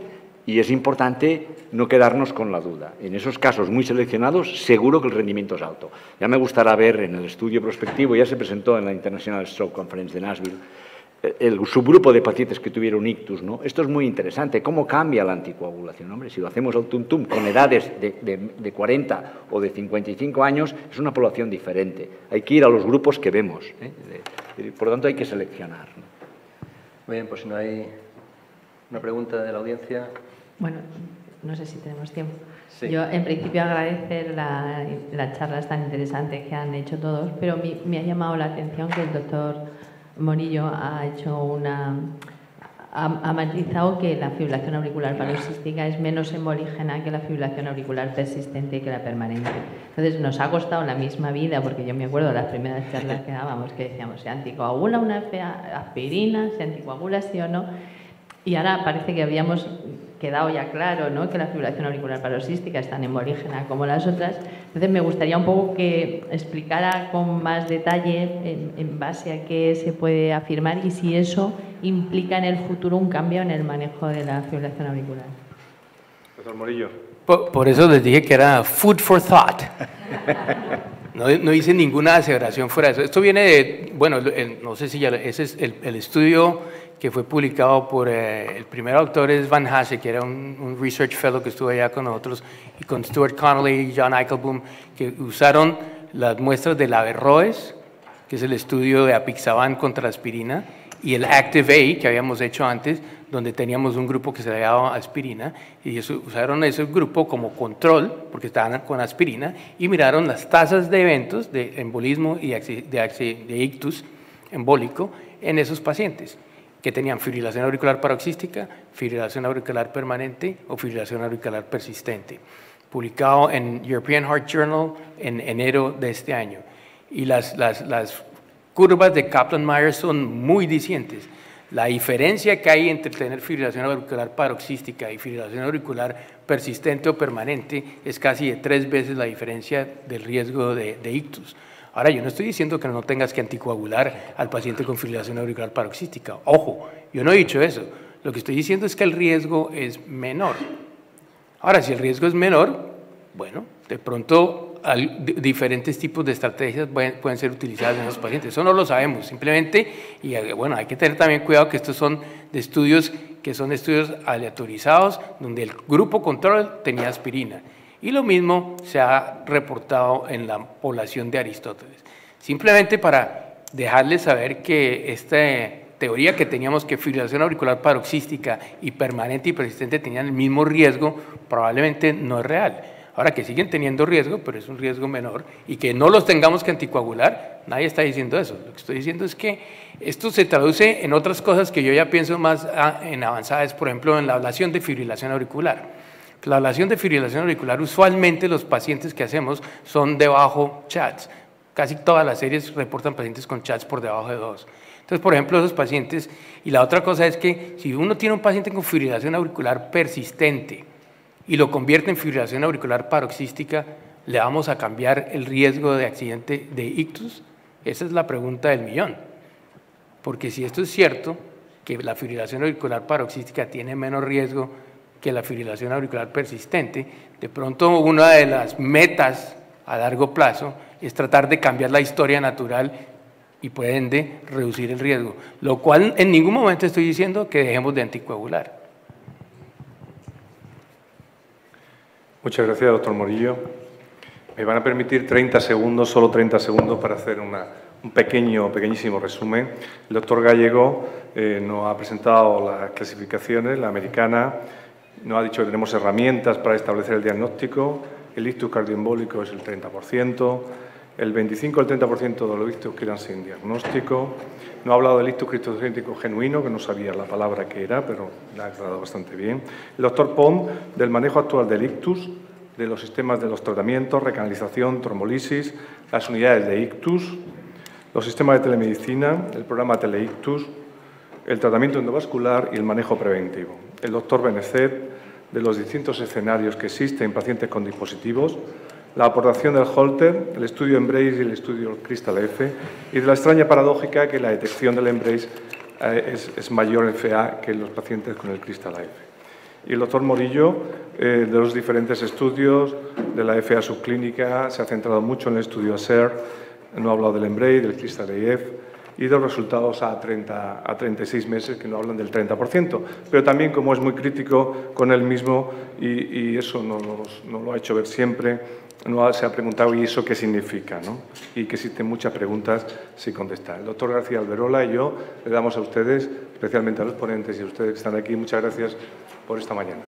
y es importante no quedarnos con la duda. En esos casos muy seleccionados, seguro que el rendimiento es alto. Ya me gustará ver en el estudio prospectivo, ya se presentó en la International Stroke Conference de Nashville, el subgrupo de pacientes que tuvieron ictus, ¿no? Esto es muy interesante. ¿Cómo cambia la anticoagulación? Hombre, si lo hacemos al tum-tum con edades de, 40 o de 55 años, es una población diferente. Hay que ir a los grupos que vemos. ¿eh? Por lo tanto, hay que seleccionar. Muy bien, pues si no hay una pregunta de la audiencia. Bueno, no sé si tenemos tiempo. Yo, en principio, agradecer las charlas tan interesantes que han hecho todos, pero me ha llamado la atención que el doctor Morillo ha hecho una ha, matizado que la fibrilación auricular paroxística es menos embolígena que la fibrilación auricular persistente y que la permanente. Entonces nos ha costado la misma vida, porque yo me acuerdo de las primeras charlas que dábamos, que decíamos, ¿se anticoagula una aspirina? ¿Se anticoagula sí o no? Y ahora parece que habíamos quedado ya claro ¿no? que la fibrilación auricular paroxística es tan embolígena como las otras. Entonces me gustaría un poco que explicara con más detalle en, base a qué se puede afirmar y si eso implica en el futuro un cambio en el manejo de la fibrilación auricular. Doctor Morillo. Por, eso les dije que era food for thought. No, no, hice ninguna aseveración fuera de eso. Esto viene de, bueno, no sé si ya, ese es el, el estudio que fue publicado por eh, el primer autor es Van Hasse, que era un, research fellow que estuvo allá con nosotros, y con Stuart Connolly y John Eichelboom, que usaron las muestras del Averroes, que es el estudio de apixaban contra aspirina, y el Active A, que habíamos hecho antes, donde teníamos un grupo que se llamaba aspirina, y usaron ese grupo como control, porque estaban con aspirina, y miraron las tasas de eventos de embolismo y de, de ictus embólico en esos pacientes que tenían fibrilación auricular paroxística, fibrilación auricular permanente o fibrilación auricular persistente, publicado en European Heart Journal en enero de este año. Y las, las, las curvas de Kaplan-Meier son muy discientes. La diferencia que hay entre tener fibrilación auricular paroxística y fibrilación auricular persistente o permanente es casi de tres veces la diferencia del riesgo de, de ictus. Ahora, yo no estoy diciendo que no tengas que anticoagular al paciente con fibrilación auricular paroxística. Ojo, yo no he dicho eso. Lo que estoy diciendo es que el riesgo es menor. Ahora, si el riesgo es menor, bueno, de pronto diferentes tipos de estrategias pueden, ser utilizadas en los pacientes. Eso no lo sabemos, simplemente, y eh, bueno, hay que tener también cuidado que estos son estudios que son estudios aleatorizados, donde el grupo control tenía aspirina y lo mismo se ha reportado en la población de Aristóteles. Simplemente para dejarles saber que esta teoría que teníamos que fibrilación auricular paroxística y permanente y persistente tenían el mismo riesgo, probablemente no es real. Ahora que siguen teniendo riesgo, pero es un riesgo menor, y que no los tengamos que anticoagular, nadie está diciendo eso. Lo que estoy diciendo es que esto se traduce en otras cosas que yo ya pienso más ah, en avanzadas, por ejemplo, en la ablación de fibrilación auricular. La ablación de fibrilación auricular, usualmente los pacientes que hacemos son debajo chats. Casi todas las series reportan pacientes con chats por debajo de 2. Entonces, por ejemplo, esos pacientes, y la otra cosa es que si uno tiene un paciente con fibrilación auricular persistente y lo convierte en fibrilación auricular paroxística, ¿le vamos a cambiar el riesgo de accidente de ictus? Esa es la pregunta del millón. Porque si esto es cierto, que la fibrilación auricular paroxística tiene menos riesgo que la fibrilación auricular persistente, de pronto una de las metas a largo plazo es tratar de cambiar la historia natural y por ende reducir el riesgo, lo cual en ningún momento estoy diciendo que dejemos de anticoagular. Muchas gracias, doctor Morillo. Me van a permitir 30 segundos, solo 30 segundos, para hacer un pequeño, pequeñísimo resumen. El doctor Gallego eh, nos ha presentado las clasificaciones, la americana, nos ha dicho que tenemos herramientas para establecer el diagnóstico. El ictus cardioembólico es el 30%, el 25 al 30% de los ictus quedan sin diagnóstico. No ha hablado del ictus cristocéntrico genuino, que no sabía la palabra que era, pero la ha aclarado bastante bien. El doctor Pond, del manejo actual del ictus, de los sistemas de los tratamientos, recanalización, trombolisis, las unidades de ictus, los sistemas de telemedicina, el programa Teleictus, el tratamiento endovascular y el manejo preventivo. El doctor Benecet, de los distintos escenarios que existen en pacientes con dispositivos, la aportación del Holter, el estudio Embrace y el estudio Crystal F, y de la extraña paradójica que la detección del Embrace eh, es, mayor en FA que en los pacientes con el Crystal F. Y el doctor Morillo, eh, de los diferentes estudios de la FA subclínica, se ha centrado mucho en el estudio ASER, no ha hablado del Embrace, del Crystal EF, y de resultados a, 30, a 36 meses que no hablan del 30%. Pero también como es muy crítico con él mismo y, eso no, lo ha hecho ver siempre, no se ha preguntado y eso qué significa, ¿no? y que existen muchas preguntas sin contestar. El doctor García Alberola y yo le damos a ustedes, especialmente a los ponentes y a ustedes que están aquí, muchas gracias por esta mañana.